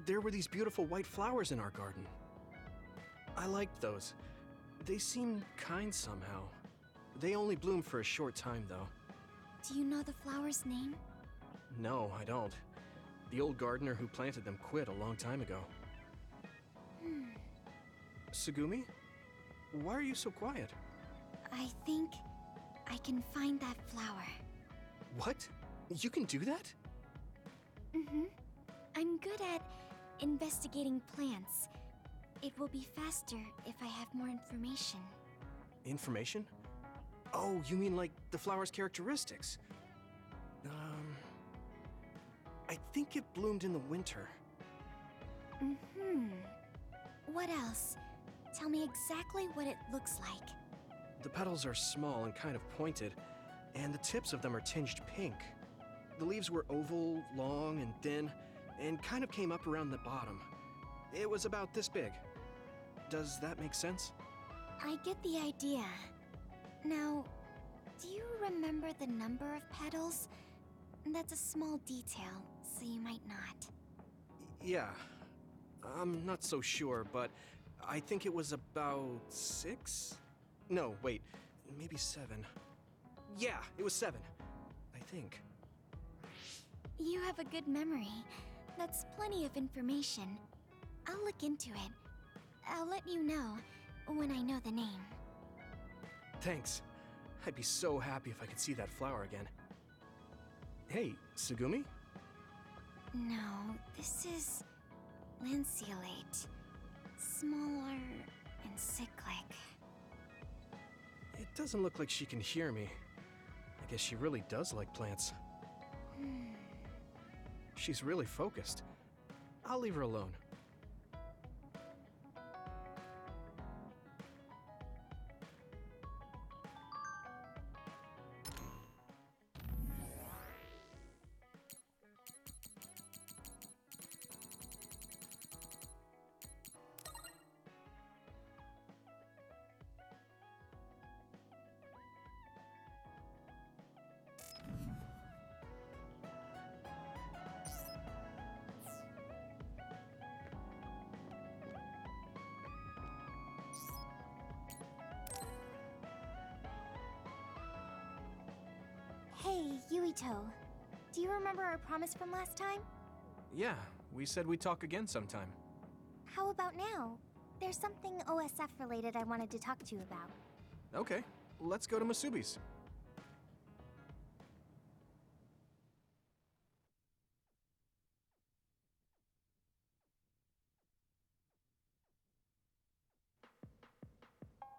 [SPEAKER 4] There were these beautiful white flowers in our garden. I liked those. They seemed kind somehow. They only bloom for a short time, though.
[SPEAKER 19] Do you know the flower's name?
[SPEAKER 4] No, I don't. The old gardener who planted them quit a long time ago.
[SPEAKER 19] Hmm.
[SPEAKER 4] Tsugumi? Why are you so quiet?
[SPEAKER 19] I think I can find that flower.
[SPEAKER 4] What? You can do that?
[SPEAKER 19] Mm-hmm. I'm good at investigating plants. It will be faster if I have more information.
[SPEAKER 4] Information? Oh, you mean like the flower's characteristics? Um. I think it bloomed in the winter.
[SPEAKER 19] Mm-hmm. What else? Tell me exactly what it looks like.
[SPEAKER 4] The petals are small and kind of pointed, and the tips of them are tinged pink. The leaves were oval, long, and thin, and kind of came up around the bottom. It was about this big. Does that make sense?
[SPEAKER 19] I get the idea. Now, do you remember the number of petals? That's a small detail, so you might not.
[SPEAKER 4] Yeah. I'm not so sure, but I think it was about six? No, wait. Maybe seven. Yeah, it was seven. I think.
[SPEAKER 19] You have a good memory. That's plenty of information. I'll look into it. I'll let you know when I know the name.
[SPEAKER 4] Thanks. I'd be so happy if I could see that flower again. Hey, Tsugumi?
[SPEAKER 19] No, this is lanceolate. Smaller and cyclic.
[SPEAKER 4] It doesn't look like she can hear me. I guess she really does like plants.
[SPEAKER 19] Hmm.
[SPEAKER 4] She's really focused. I'll leave her alone.
[SPEAKER 19] Yuito. Do you remember our promise from last time?
[SPEAKER 4] Yeah, we said we'd talk again sometime.
[SPEAKER 19] How about now? There's something OSF related I wanted to talk to you about.
[SPEAKER 4] Okay, let's go to Masubi's.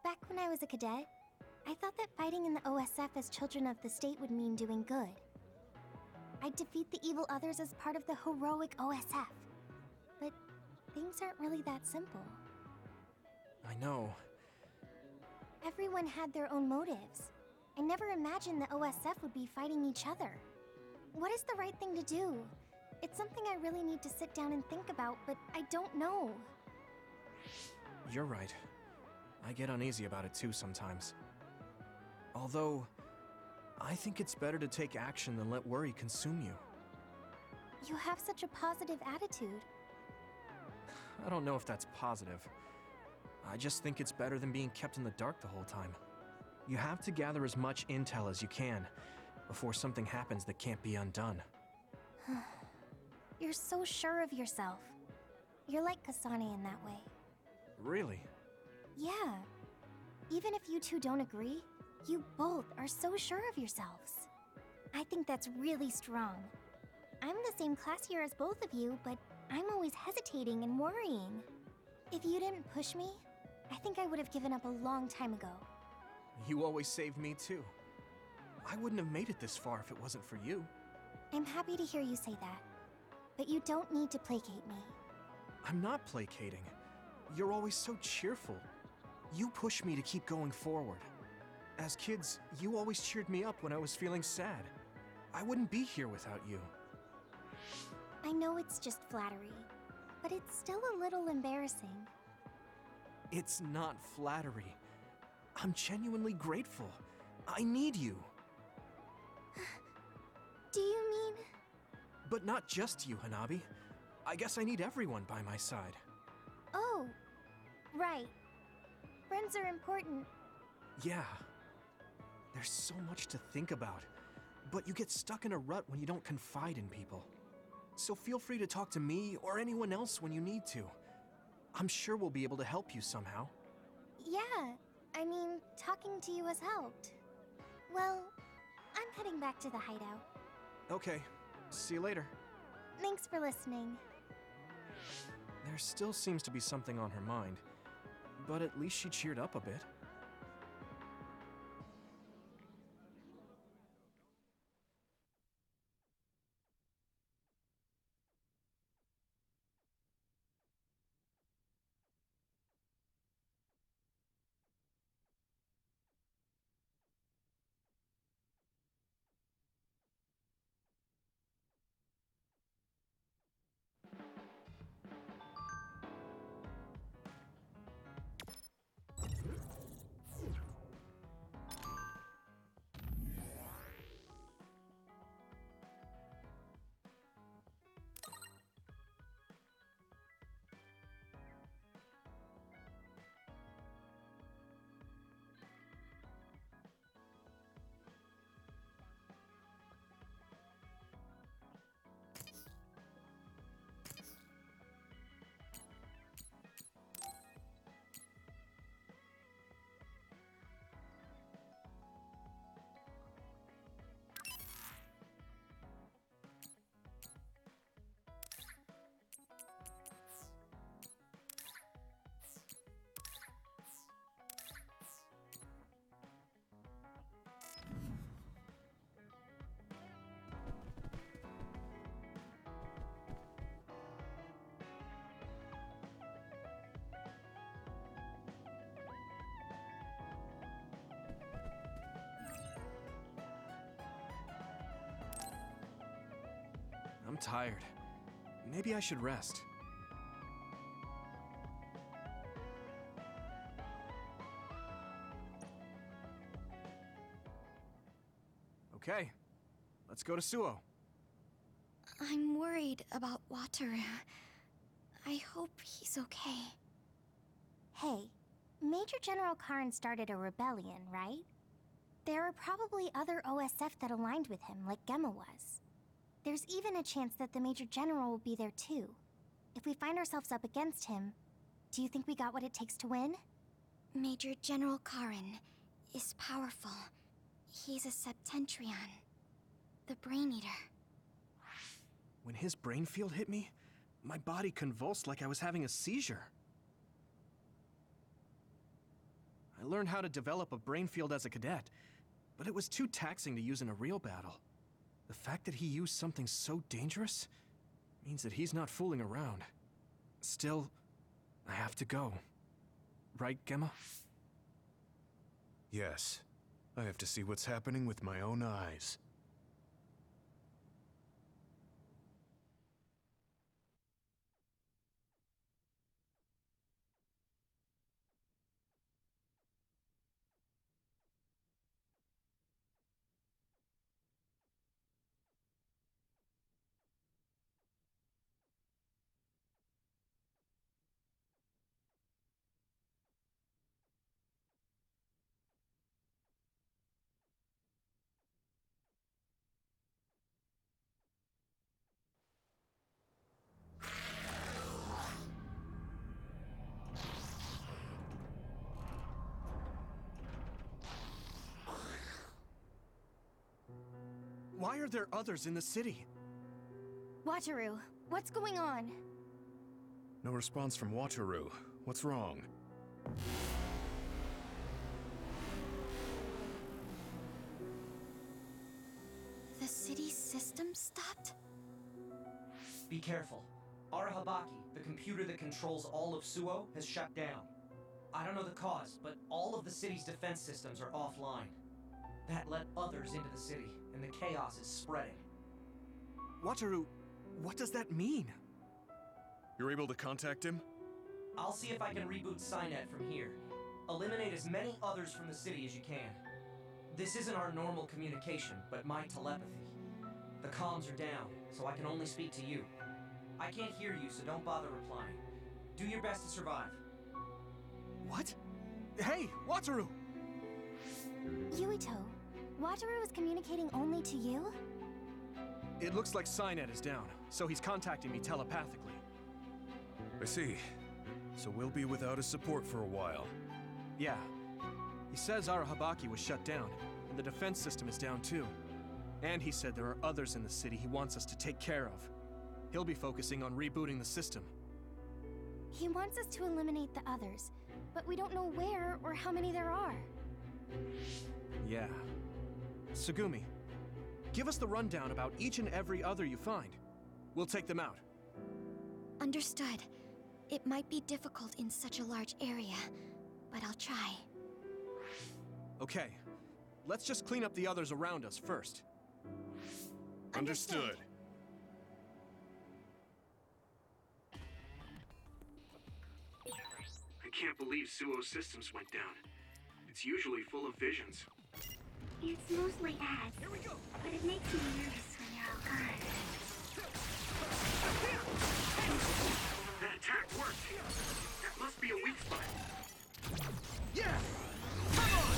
[SPEAKER 19] Back when I was a cadet, I thought that fighting in the OSF as children of the state would mean doing good.
[SPEAKER 5] I'd defeat the evil others as part of the heroic OSF. But things aren't really that simple.
[SPEAKER 4] I know.
[SPEAKER 5] Everyone had their own motives. I never imagined the OSF would be fighting each other. What is the right thing to do? It's something I really need to sit down and think about, but I don't know.
[SPEAKER 4] You're right. I get uneasy about it too sometimes. Although, I think it's better to take action than let worry consume you.
[SPEAKER 5] You have such a positive attitude.
[SPEAKER 4] I don't know if that's positive. I just think it's better than being kept in the dark the whole time. You have to gather as much intel as you can before something happens that can't be undone.
[SPEAKER 5] You're so sure of yourself. You're like Kasane in that way.
[SPEAKER 4] Really?
[SPEAKER 5] Yeah. Even if you two don't agree, you both are so sure of yourselves. I think that's really strong. I'm the same class year as both of you, but I'm always hesitating and worrying. If you didn't push me, I think I would have given up a long time ago.
[SPEAKER 4] You always save me too. I wouldn't have made it this far if it wasn't for you.
[SPEAKER 5] I'm happy to hear you say that. But you don't need to placate me.
[SPEAKER 4] I'm not placating. You're always so cheerful. You push me to keep going forward. As kids, you always cheered me up when I was feeling sad. I wouldn't be here without you.
[SPEAKER 5] I know it's just flattery, but it's still a little embarrassing.
[SPEAKER 4] It's not flattery. I'm genuinely grateful. I need you.
[SPEAKER 5] Do you mean?
[SPEAKER 4] But not just you, Hanabi. I guess I need everyone by my side.
[SPEAKER 5] Oh, right. Friends are important.
[SPEAKER 4] Yeah. There's so much to think about, but you get stuck in a rut when you don't confide in people. So feel free to talk to me or anyone else when you need to. I'm sure we'll be able to help you somehow.
[SPEAKER 5] Yeah, I mean, talking to you has helped. Well, I'm heading back to the hideout.
[SPEAKER 4] Okay, see you later.
[SPEAKER 5] Thanks for listening.
[SPEAKER 4] There still seems to be something on her mind, but at least she cheered up a bit. I'm tired. Maybe I should rest. Okay, let's go to Suoh.
[SPEAKER 5] I'm worried about Wataru. I hope he's okay. Hey, Major General Karen started a rebellion, right? There are probably other OSF that aligned with him, like Gemma was. There's even a chance that the Major General will be there too. If we find ourselves up against him, do you think we got what it takes to win? Major General Karen is powerful. He's a Septentrion, the Brain Eater.
[SPEAKER 4] When his brain field hit me, my body convulsed like I was having a seizure. I learned how to develop a brain field as a cadet, but it was too taxing to use in a real battle. The fact that he used something so dangerous means that he's not fooling around. Still, I have to go. Right, Gemma?
[SPEAKER 10] Yes. I have to see what's happening with my own eyes.
[SPEAKER 4] Why are there others in the city?
[SPEAKER 19] Wataru, what's going on?
[SPEAKER 10] No response from Wataru. What's wrong?
[SPEAKER 19] The city system stopped?
[SPEAKER 6] Be careful. Arahabaki, the computer that controls all of Suoh, has shut down. I don't know the cause, but all of the city's defense systems are offline. That let others into the city, and the chaos is spreading.
[SPEAKER 4] Wataru, what does that mean?
[SPEAKER 10] You're able to contact him?
[SPEAKER 6] I'll see if I can reboot Cynet from here. Eliminate as many others from the city as you can. This isn't our normal communication, but my telepathy. The comms are down, so I can only speak to you. I can't hear you, so don't bother replying. Do your best to survive.
[SPEAKER 4] What? Hey, Wataru!
[SPEAKER 19] Yuito, Wataru is communicating only to you?
[SPEAKER 4] It looks like Cynet is down, so he's contacting me telepathically.
[SPEAKER 10] I see. So we'll be without his support for a while.
[SPEAKER 4] Yeah. He says Arahabaki was shut down, and the defense system is down too. And he said there are others in the city he wants us to take care of. He'll be focusing on rebooting the system.
[SPEAKER 19] He wants us to eliminate the others, but we don't know where or how many there are.
[SPEAKER 4] Yeah. Tsugumi, give us the rundown about each and every other you find. We'll take them out.
[SPEAKER 19] Understood. It might be difficult in such a large area, but I'll try.
[SPEAKER 4] Okay. Let's just clean up the others around us first.
[SPEAKER 10] Understood.
[SPEAKER 20] I can't believe Suoh's systems went down. It's usually full of visions.
[SPEAKER 3] It's mostly ads. Here we go. But it makes me nervous when you're all gone.
[SPEAKER 20] That attack worked! That must be a weak spot.
[SPEAKER 4] Yeah!
[SPEAKER 3] That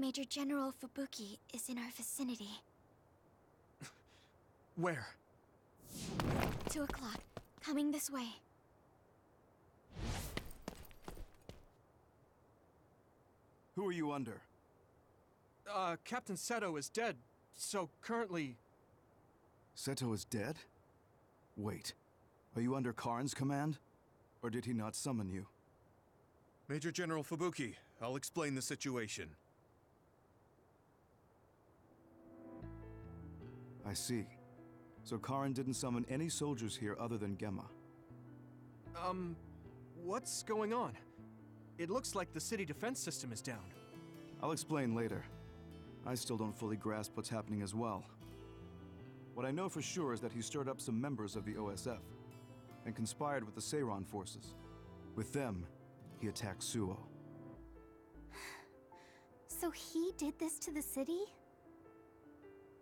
[SPEAKER 19] Major General Fubuki is in our vicinity.
[SPEAKER 4] Where?
[SPEAKER 19] Two o'clock. Coming this way.
[SPEAKER 21] Who are you under?
[SPEAKER 4] Uh, Captain Seto is dead, so currently.
[SPEAKER 21] Seto is dead? Wait. Are you under Karen's command? Or did he not summon you?
[SPEAKER 10] Major General Fubuki, I'll explain the situation.
[SPEAKER 21] I see. So Karen didn't summon any soldiers here other than Gemma.
[SPEAKER 4] Um, what's going on? It looks like the city defense system is down.
[SPEAKER 21] I'll explain later. I still don't fully grasp what's happening as well. What I know for sure is that he stirred up some members of the OSF and conspired with the Seiran forces. With them, he attacked Suoh.
[SPEAKER 19] So he did this to the city?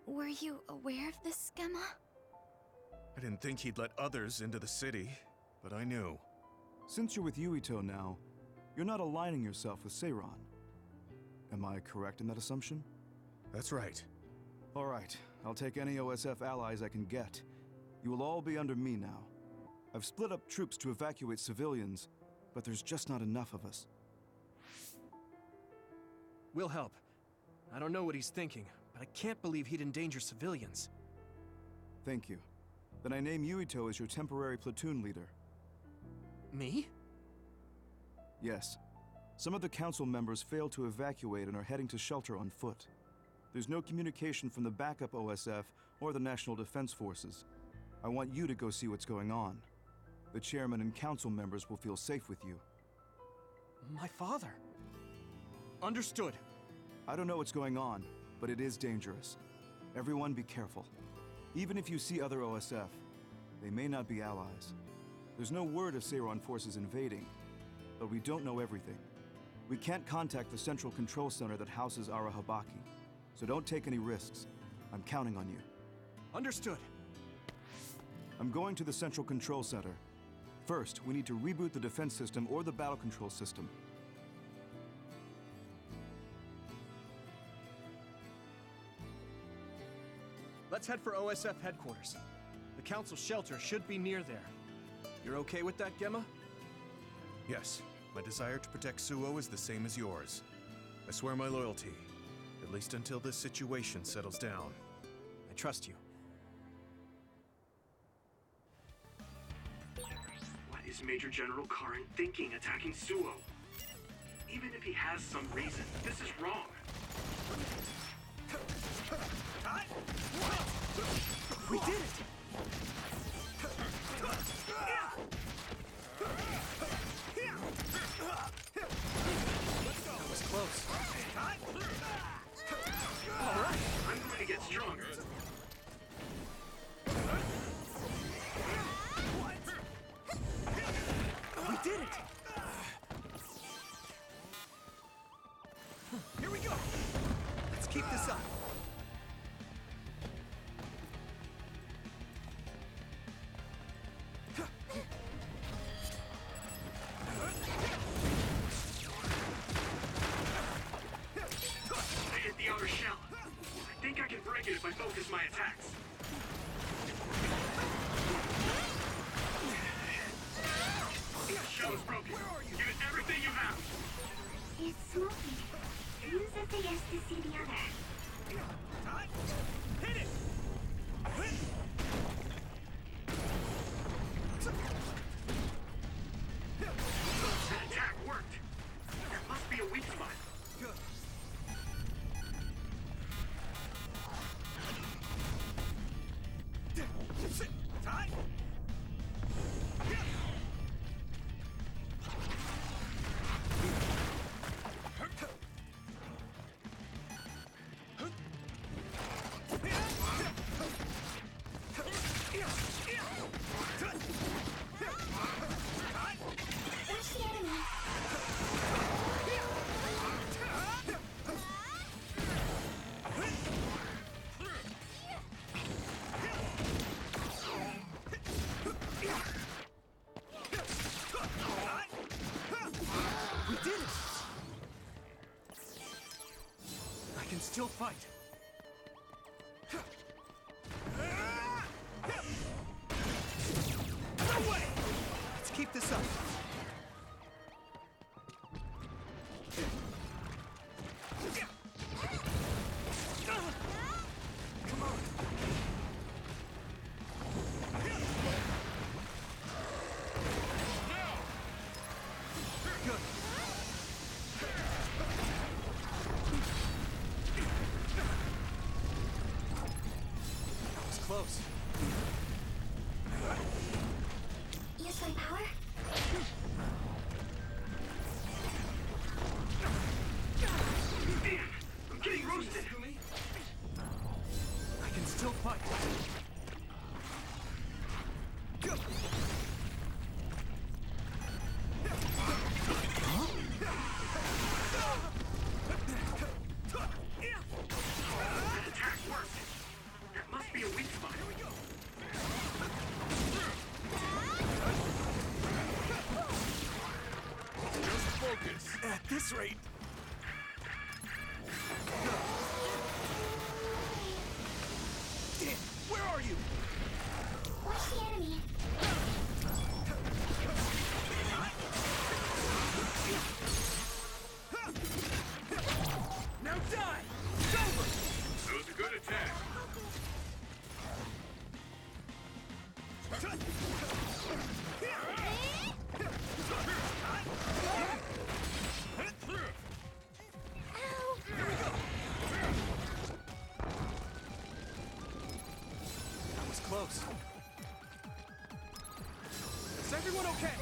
[SPEAKER 19] Were you aware of this, Gemma?
[SPEAKER 10] I didn't think he'd let others into the city, but I knew.
[SPEAKER 21] Since you're with Yuito now, you're not aligning yourself with Seiran. Am I correct in that assumption?
[SPEAKER 10] That's right.
[SPEAKER 21] All right, I'll take any OSF allies I can get. You will all be under me now. I've split up troops to evacuate civilians but there's just not enough of us.
[SPEAKER 4] We'll help. I don't know what he's thinking, but I can't believe he'd endanger civilians.
[SPEAKER 21] Thank you. Then I name Yuito as your temporary platoon leader.
[SPEAKER 4] Me?
[SPEAKER 21] Yes. Some of the council members failed to evacuate and are heading to shelter on foot. There's no communication from the backup OSF or the National Defense Forces. I want you to go see what's going on. The chairman and council members will feel safe with you.
[SPEAKER 4] My father. Understood.
[SPEAKER 21] I don't know what's going on, but it is dangerous. Everyone be careful. Even if you see other OSF, they may not be allies. There's no word of Seiran forces invading, but we don't know everything. We can't contact the central control center that houses Arahabaki, so don't take any risks. I'm counting on you.
[SPEAKER 4] Understood.
[SPEAKER 21] I'm going to the central control center. First, we need to reboot the defense system or the battle control system.
[SPEAKER 4] Let's head for OSF headquarters. The council shelter should be near there. You're okay with that, Gemma?
[SPEAKER 10] Yes, my desire to protect Suoh is the same as yours. I swear my loyalty, at least until this situation settles down.
[SPEAKER 4] I trust you.
[SPEAKER 6] What is Major General Karen thinking attacking Suoh? Even if he has some reason, this is wrong.
[SPEAKER 4] We did it! That was close.
[SPEAKER 6] All right, I'm going to get stronger. Outer shell. I think I can break it if I focus my attacks. The shell is broken. Give it everything you have.
[SPEAKER 3] It's smoking. Who's at the yes to see the other?
[SPEAKER 4] Hit it!
[SPEAKER 6] That
[SPEAKER 4] still fight. Close. This rate. Everyone okay?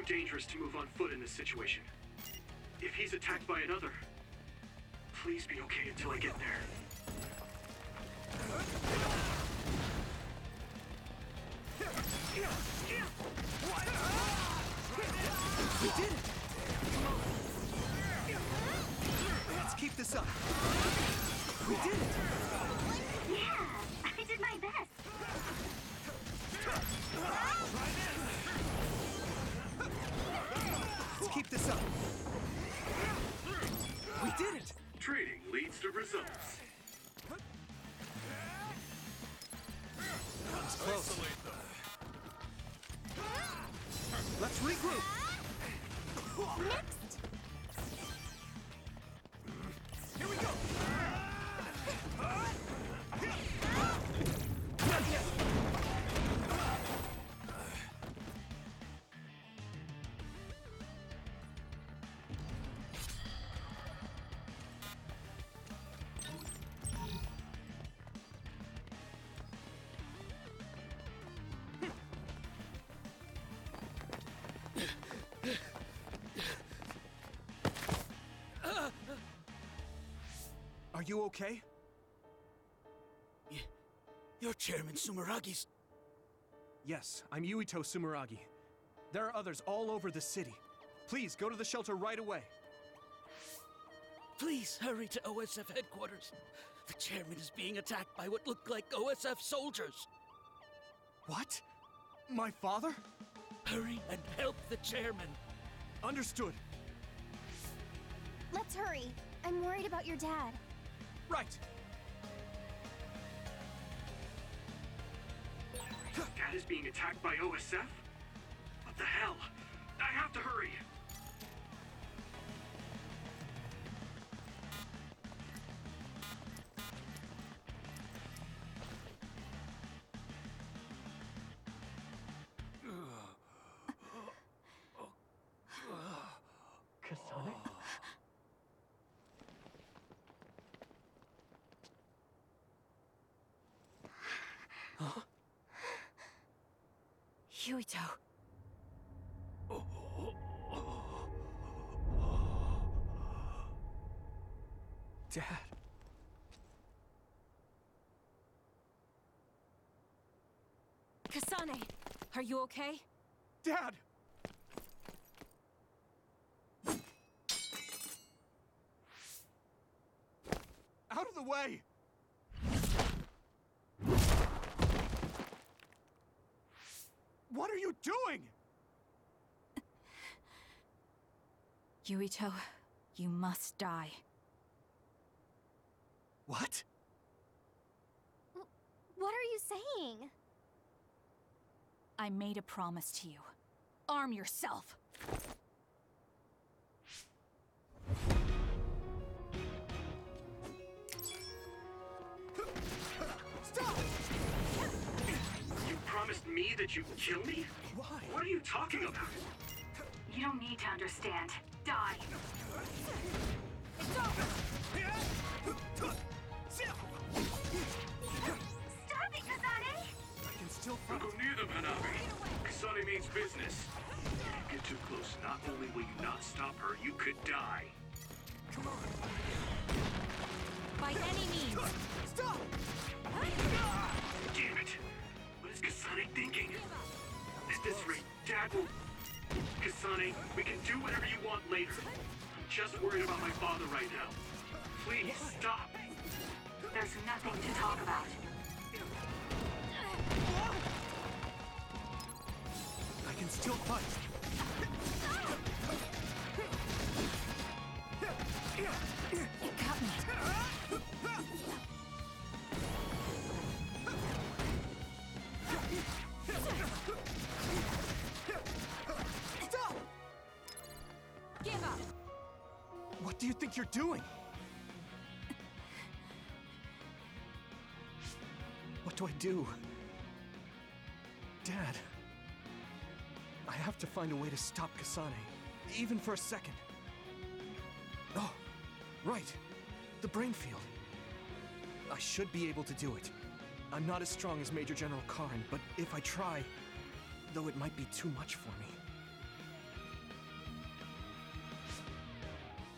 [SPEAKER 6] Too dangerous to move on foot in this situation. If he's attacked by another, please be okay until I get there.
[SPEAKER 4] We did it! Let's keep this up. We did it!
[SPEAKER 3] Yeah,
[SPEAKER 4] this up. We did it!
[SPEAKER 6] Trading leads to results.
[SPEAKER 4] Are you okay?
[SPEAKER 22] You're Chairman Sumeragi's.
[SPEAKER 4] Yes, I'm Yuito Sumeragi. There are others all over the city. Please go to the shelter right away.
[SPEAKER 22] Please hurry to OSF headquarters. The chairman is being attacked by what look like OSF soldiers.
[SPEAKER 4] What? My father?
[SPEAKER 22] Hurry and help the chairman.
[SPEAKER 4] Understood.
[SPEAKER 5] Let's hurry. I'm worried about your dad.
[SPEAKER 4] Right.
[SPEAKER 6] Dad is being attacked by OSF? What the hell? I have to hurry.
[SPEAKER 11] Yuito.
[SPEAKER 4] Dad.
[SPEAKER 11] Kasane, are you okay?
[SPEAKER 4] Dad! Out of the way! What are you doing?
[SPEAKER 11] Yuito, you must die.
[SPEAKER 4] What?
[SPEAKER 5] What are you saying?
[SPEAKER 11] I made a promise to you. Arm yourself!
[SPEAKER 6] Me that you kill me?
[SPEAKER 4] Why?
[SPEAKER 6] What are you talking about?
[SPEAKER 11] You don't need to understand. Die.
[SPEAKER 3] Stop it, Kasane!
[SPEAKER 4] I can still
[SPEAKER 23] Don't go near them, Hanabi. Kasane means business. If you get too close, not only will you not stop her, you could die.
[SPEAKER 4] Come on.
[SPEAKER 24] By any means.
[SPEAKER 4] Stop!
[SPEAKER 6] Thinking? At this rate, Dad will... Kasane, we can do whatever you want later. I'm just worried about my father right now. Please, stop!
[SPEAKER 11] There's nothing to talk about.
[SPEAKER 4] I can still fight. do you think you're doing? What do I do? Dad. I have to find a way to stop Kasane, even for a second. Oh, right. The brain field. I should be able to do it. I'm not as strong as Major General Karen, but if I try, though it might be too much for me.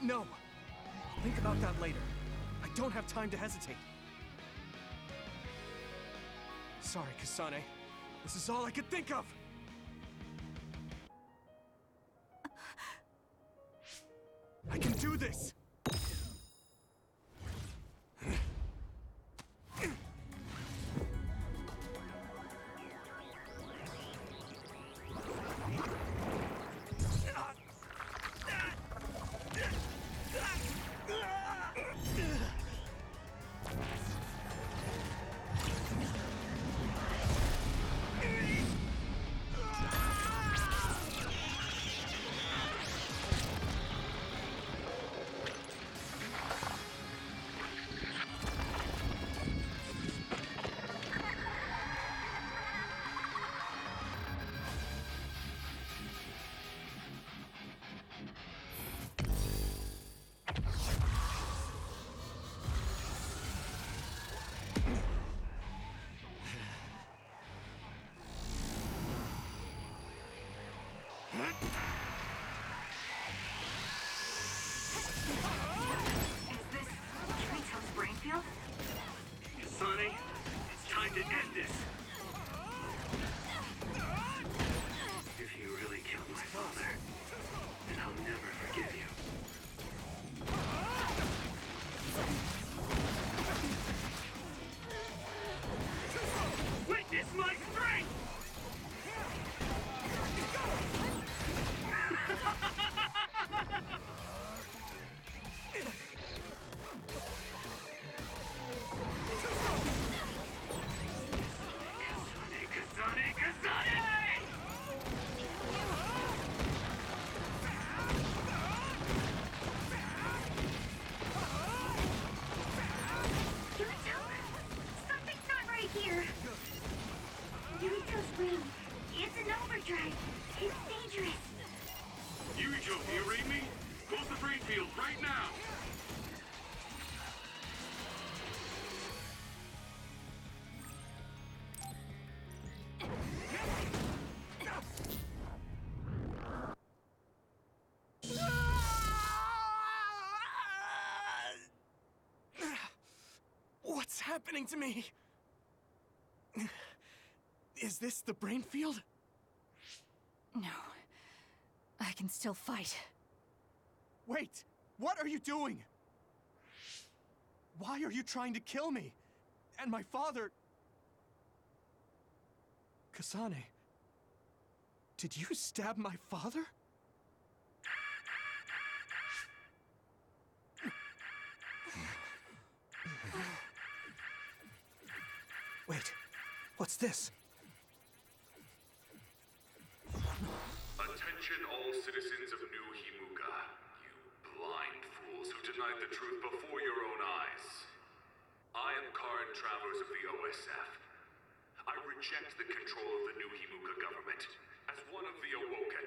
[SPEAKER 4] No! Think about that later. I don't have time to hesitate. Sorry, Kasane. This is all I could think of! I can do this! Happening to me? Is this the brain field?
[SPEAKER 24] No. I can still fight.
[SPEAKER 4] Wait! What are you doing? Why are you trying to kill me? And my father. Kasane. Did you stab my father?
[SPEAKER 12] Reject the control of the new Himuka government as one of the Awoken.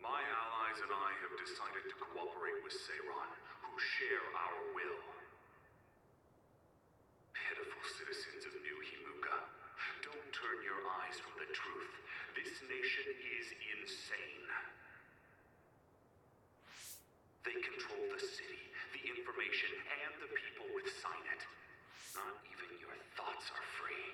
[SPEAKER 12] My allies and I have decided to cooperate with Seiran, who share our will. Pitiful citizens of New Himuka, don't turn your eyes from the truth. This nation is insane. They control the city, the information, and the people with Signet. Not thoughts are free.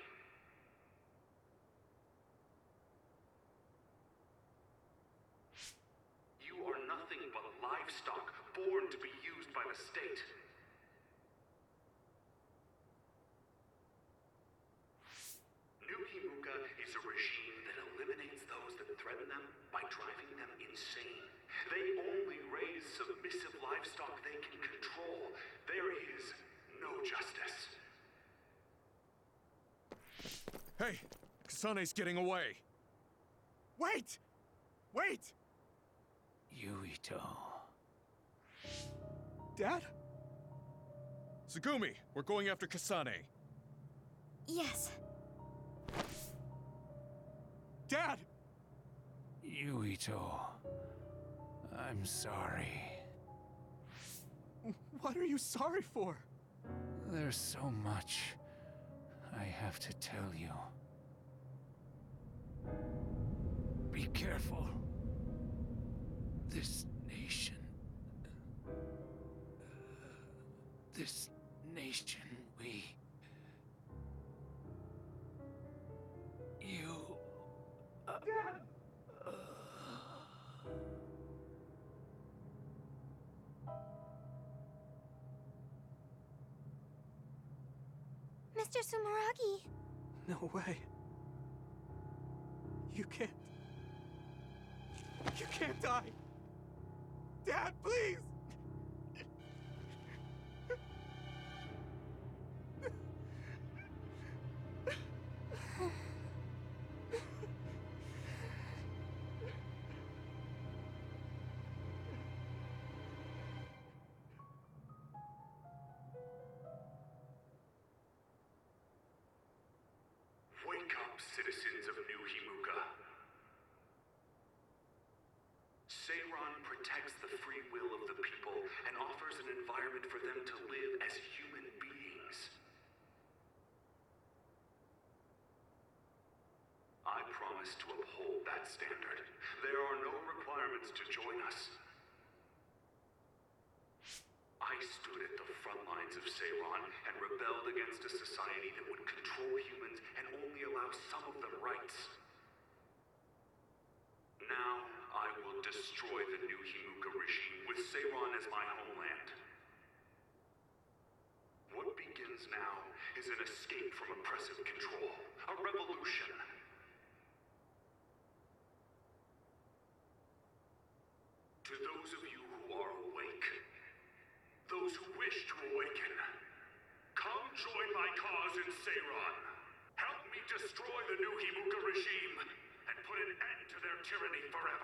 [SPEAKER 12] You are nothing but livestock born to be used by the state. New Himuka is a regime that eliminates those that threaten them by driving them insane. They only raise submissive livestock they can control. There is no justice.
[SPEAKER 10] Hey! Kasane's getting away!
[SPEAKER 4] Wait! Wait!
[SPEAKER 25] Yuito.
[SPEAKER 4] Dad?
[SPEAKER 10] Tsugumi, we're going after Kasane.
[SPEAKER 5] Yes.
[SPEAKER 4] Dad!
[SPEAKER 25] Yuito. I'm sorry.
[SPEAKER 4] What are you sorry for?
[SPEAKER 25] There's so much I have to tell you. Be careful. This nation. This nation, we. You. Uh,
[SPEAKER 5] Mr. Sumeragi!
[SPEAKER 4] No way. You can't. You can't die! Dad, please!
[SPEAKER 12] To join us. I stood at the front lines of Seiran and rebelled against a society that would control humans and only allow some of them rights. Now, I will destroy the new Himuka regime with Seiran as my homeland. What begins now is an escape from oppressive control, a revolution. To those of you who are awake, those who wish to awaken, come join my cause in Seiran. Help me destroy the new Himuka regime and put an end to their tyranny forever.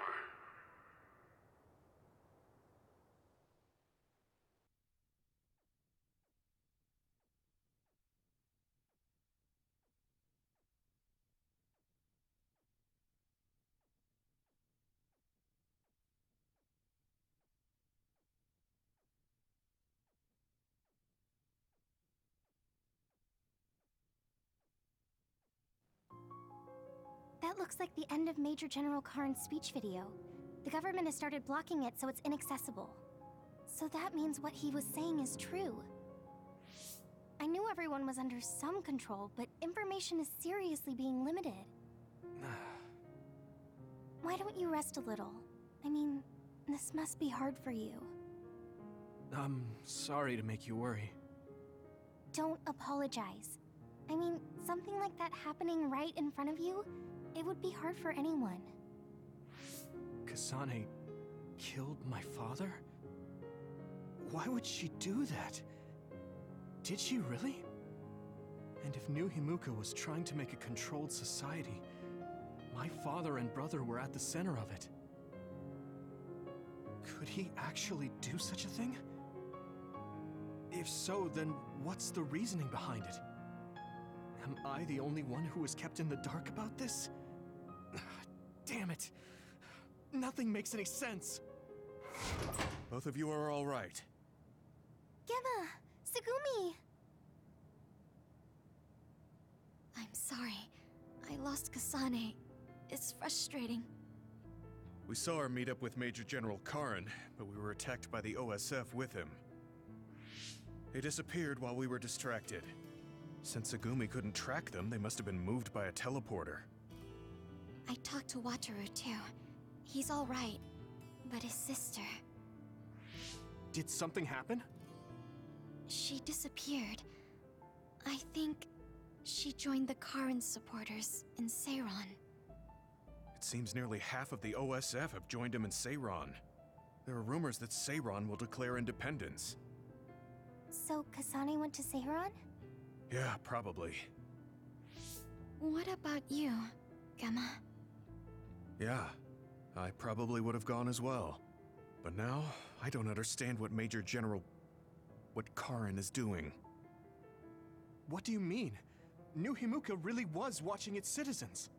[SPEAKER 5] That looks like the end of Major General Karen's speech video. The government has started blocking it so it's inaccessible. So that means what he was saying is true. I knew everyone was under some control, but information is seriously being limited. Why don't you rest a little? I mean, this must be hard for you.
[SPEAKER 4] I'm sorry to make you worry.
[SPEAKER 5] Don't apologize. I mean, something like that happening right in front of you, it would be hard for anyone.
[SPEAKER 4] Kasane killed my father? Why would she do that? Did she really? And if New Himuka was trying to make a controlled society, my father and brother were at the center of it. Could he actually do such a thing? If so, then what's the reasoning behind it? Am I the only one who was kept in the dark about this? Damn it. Nothing makes any sense.
[SPEAKER 10] Both of you are all right.
[SPEAKER 19] Gemma! Tsugumi! I'm sorry. I lost Kasane. It's frustrating.
[SPEAKER 10] We saw our meetup with Major General Karen, but we were attacked by the OSF with him. They disappeared while we were distracted. Since Tsugumi couldn't track them, they must have been moved by a teleporter.
[SPEAKER 19] I talked to Wataru too. He's alright. But his sister,
[SPEAKER 4] Did something happen?
[SPEAKER 19] she disappeared. I think she joined the Karen supporters in Seiran.
[SPEAKER 10] It seems nearly half of the OSF have joined him in Seiran. There are rumors that Seiran will declare independence.
[SPEAKER 5] So Kasane went to Seiran?
[SPEAKER 10] Yeah, probably.
[SPEAKER 19] What about you, Gemma?
[SPEAKER 10] Yeah, I probably would have gone as well. But now, I don't understand what Major General. what Karen is doing.
[SPEAKER 4] What do you mean? New Himuka really was watching its citizens.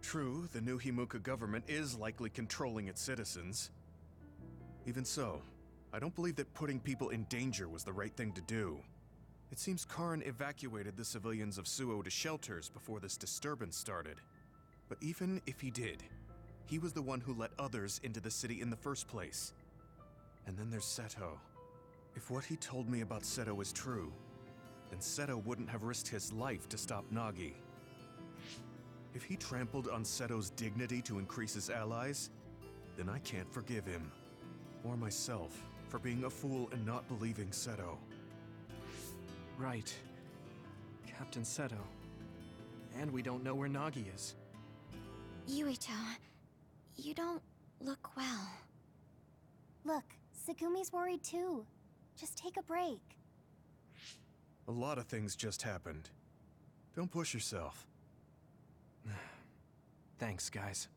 [SPEAKER 10] True, the new Himuka government is likely controlling its citizens. Even so, I don't believe that putting people in danger was the right thing to do. It seems Karen evacuated the civilians of Suoh to shelters before this disturbance started. But even if he did, he was the one who let others into the city in the first place. And then there's Seto. If what he told me about Seto is true, then Seto wouldn't have risked his life to stop Nagi. If he trampled on Seto's dignity to increase his allies, then I can't forgive him. Or myself for being a fool and not believing Seto.
[SPEAKER 4] Right. Captain Seto. And we don't know where Nagi is.
[SPEAKER 19] Yuito, you don't look well.
[SPEAKER 5] Look, Tsugumi's worried too. Just take a break.
[SPEAKER 10] A lot of things just happened. Don't push yourself.
[SPEAKER 4] Thanks, guys.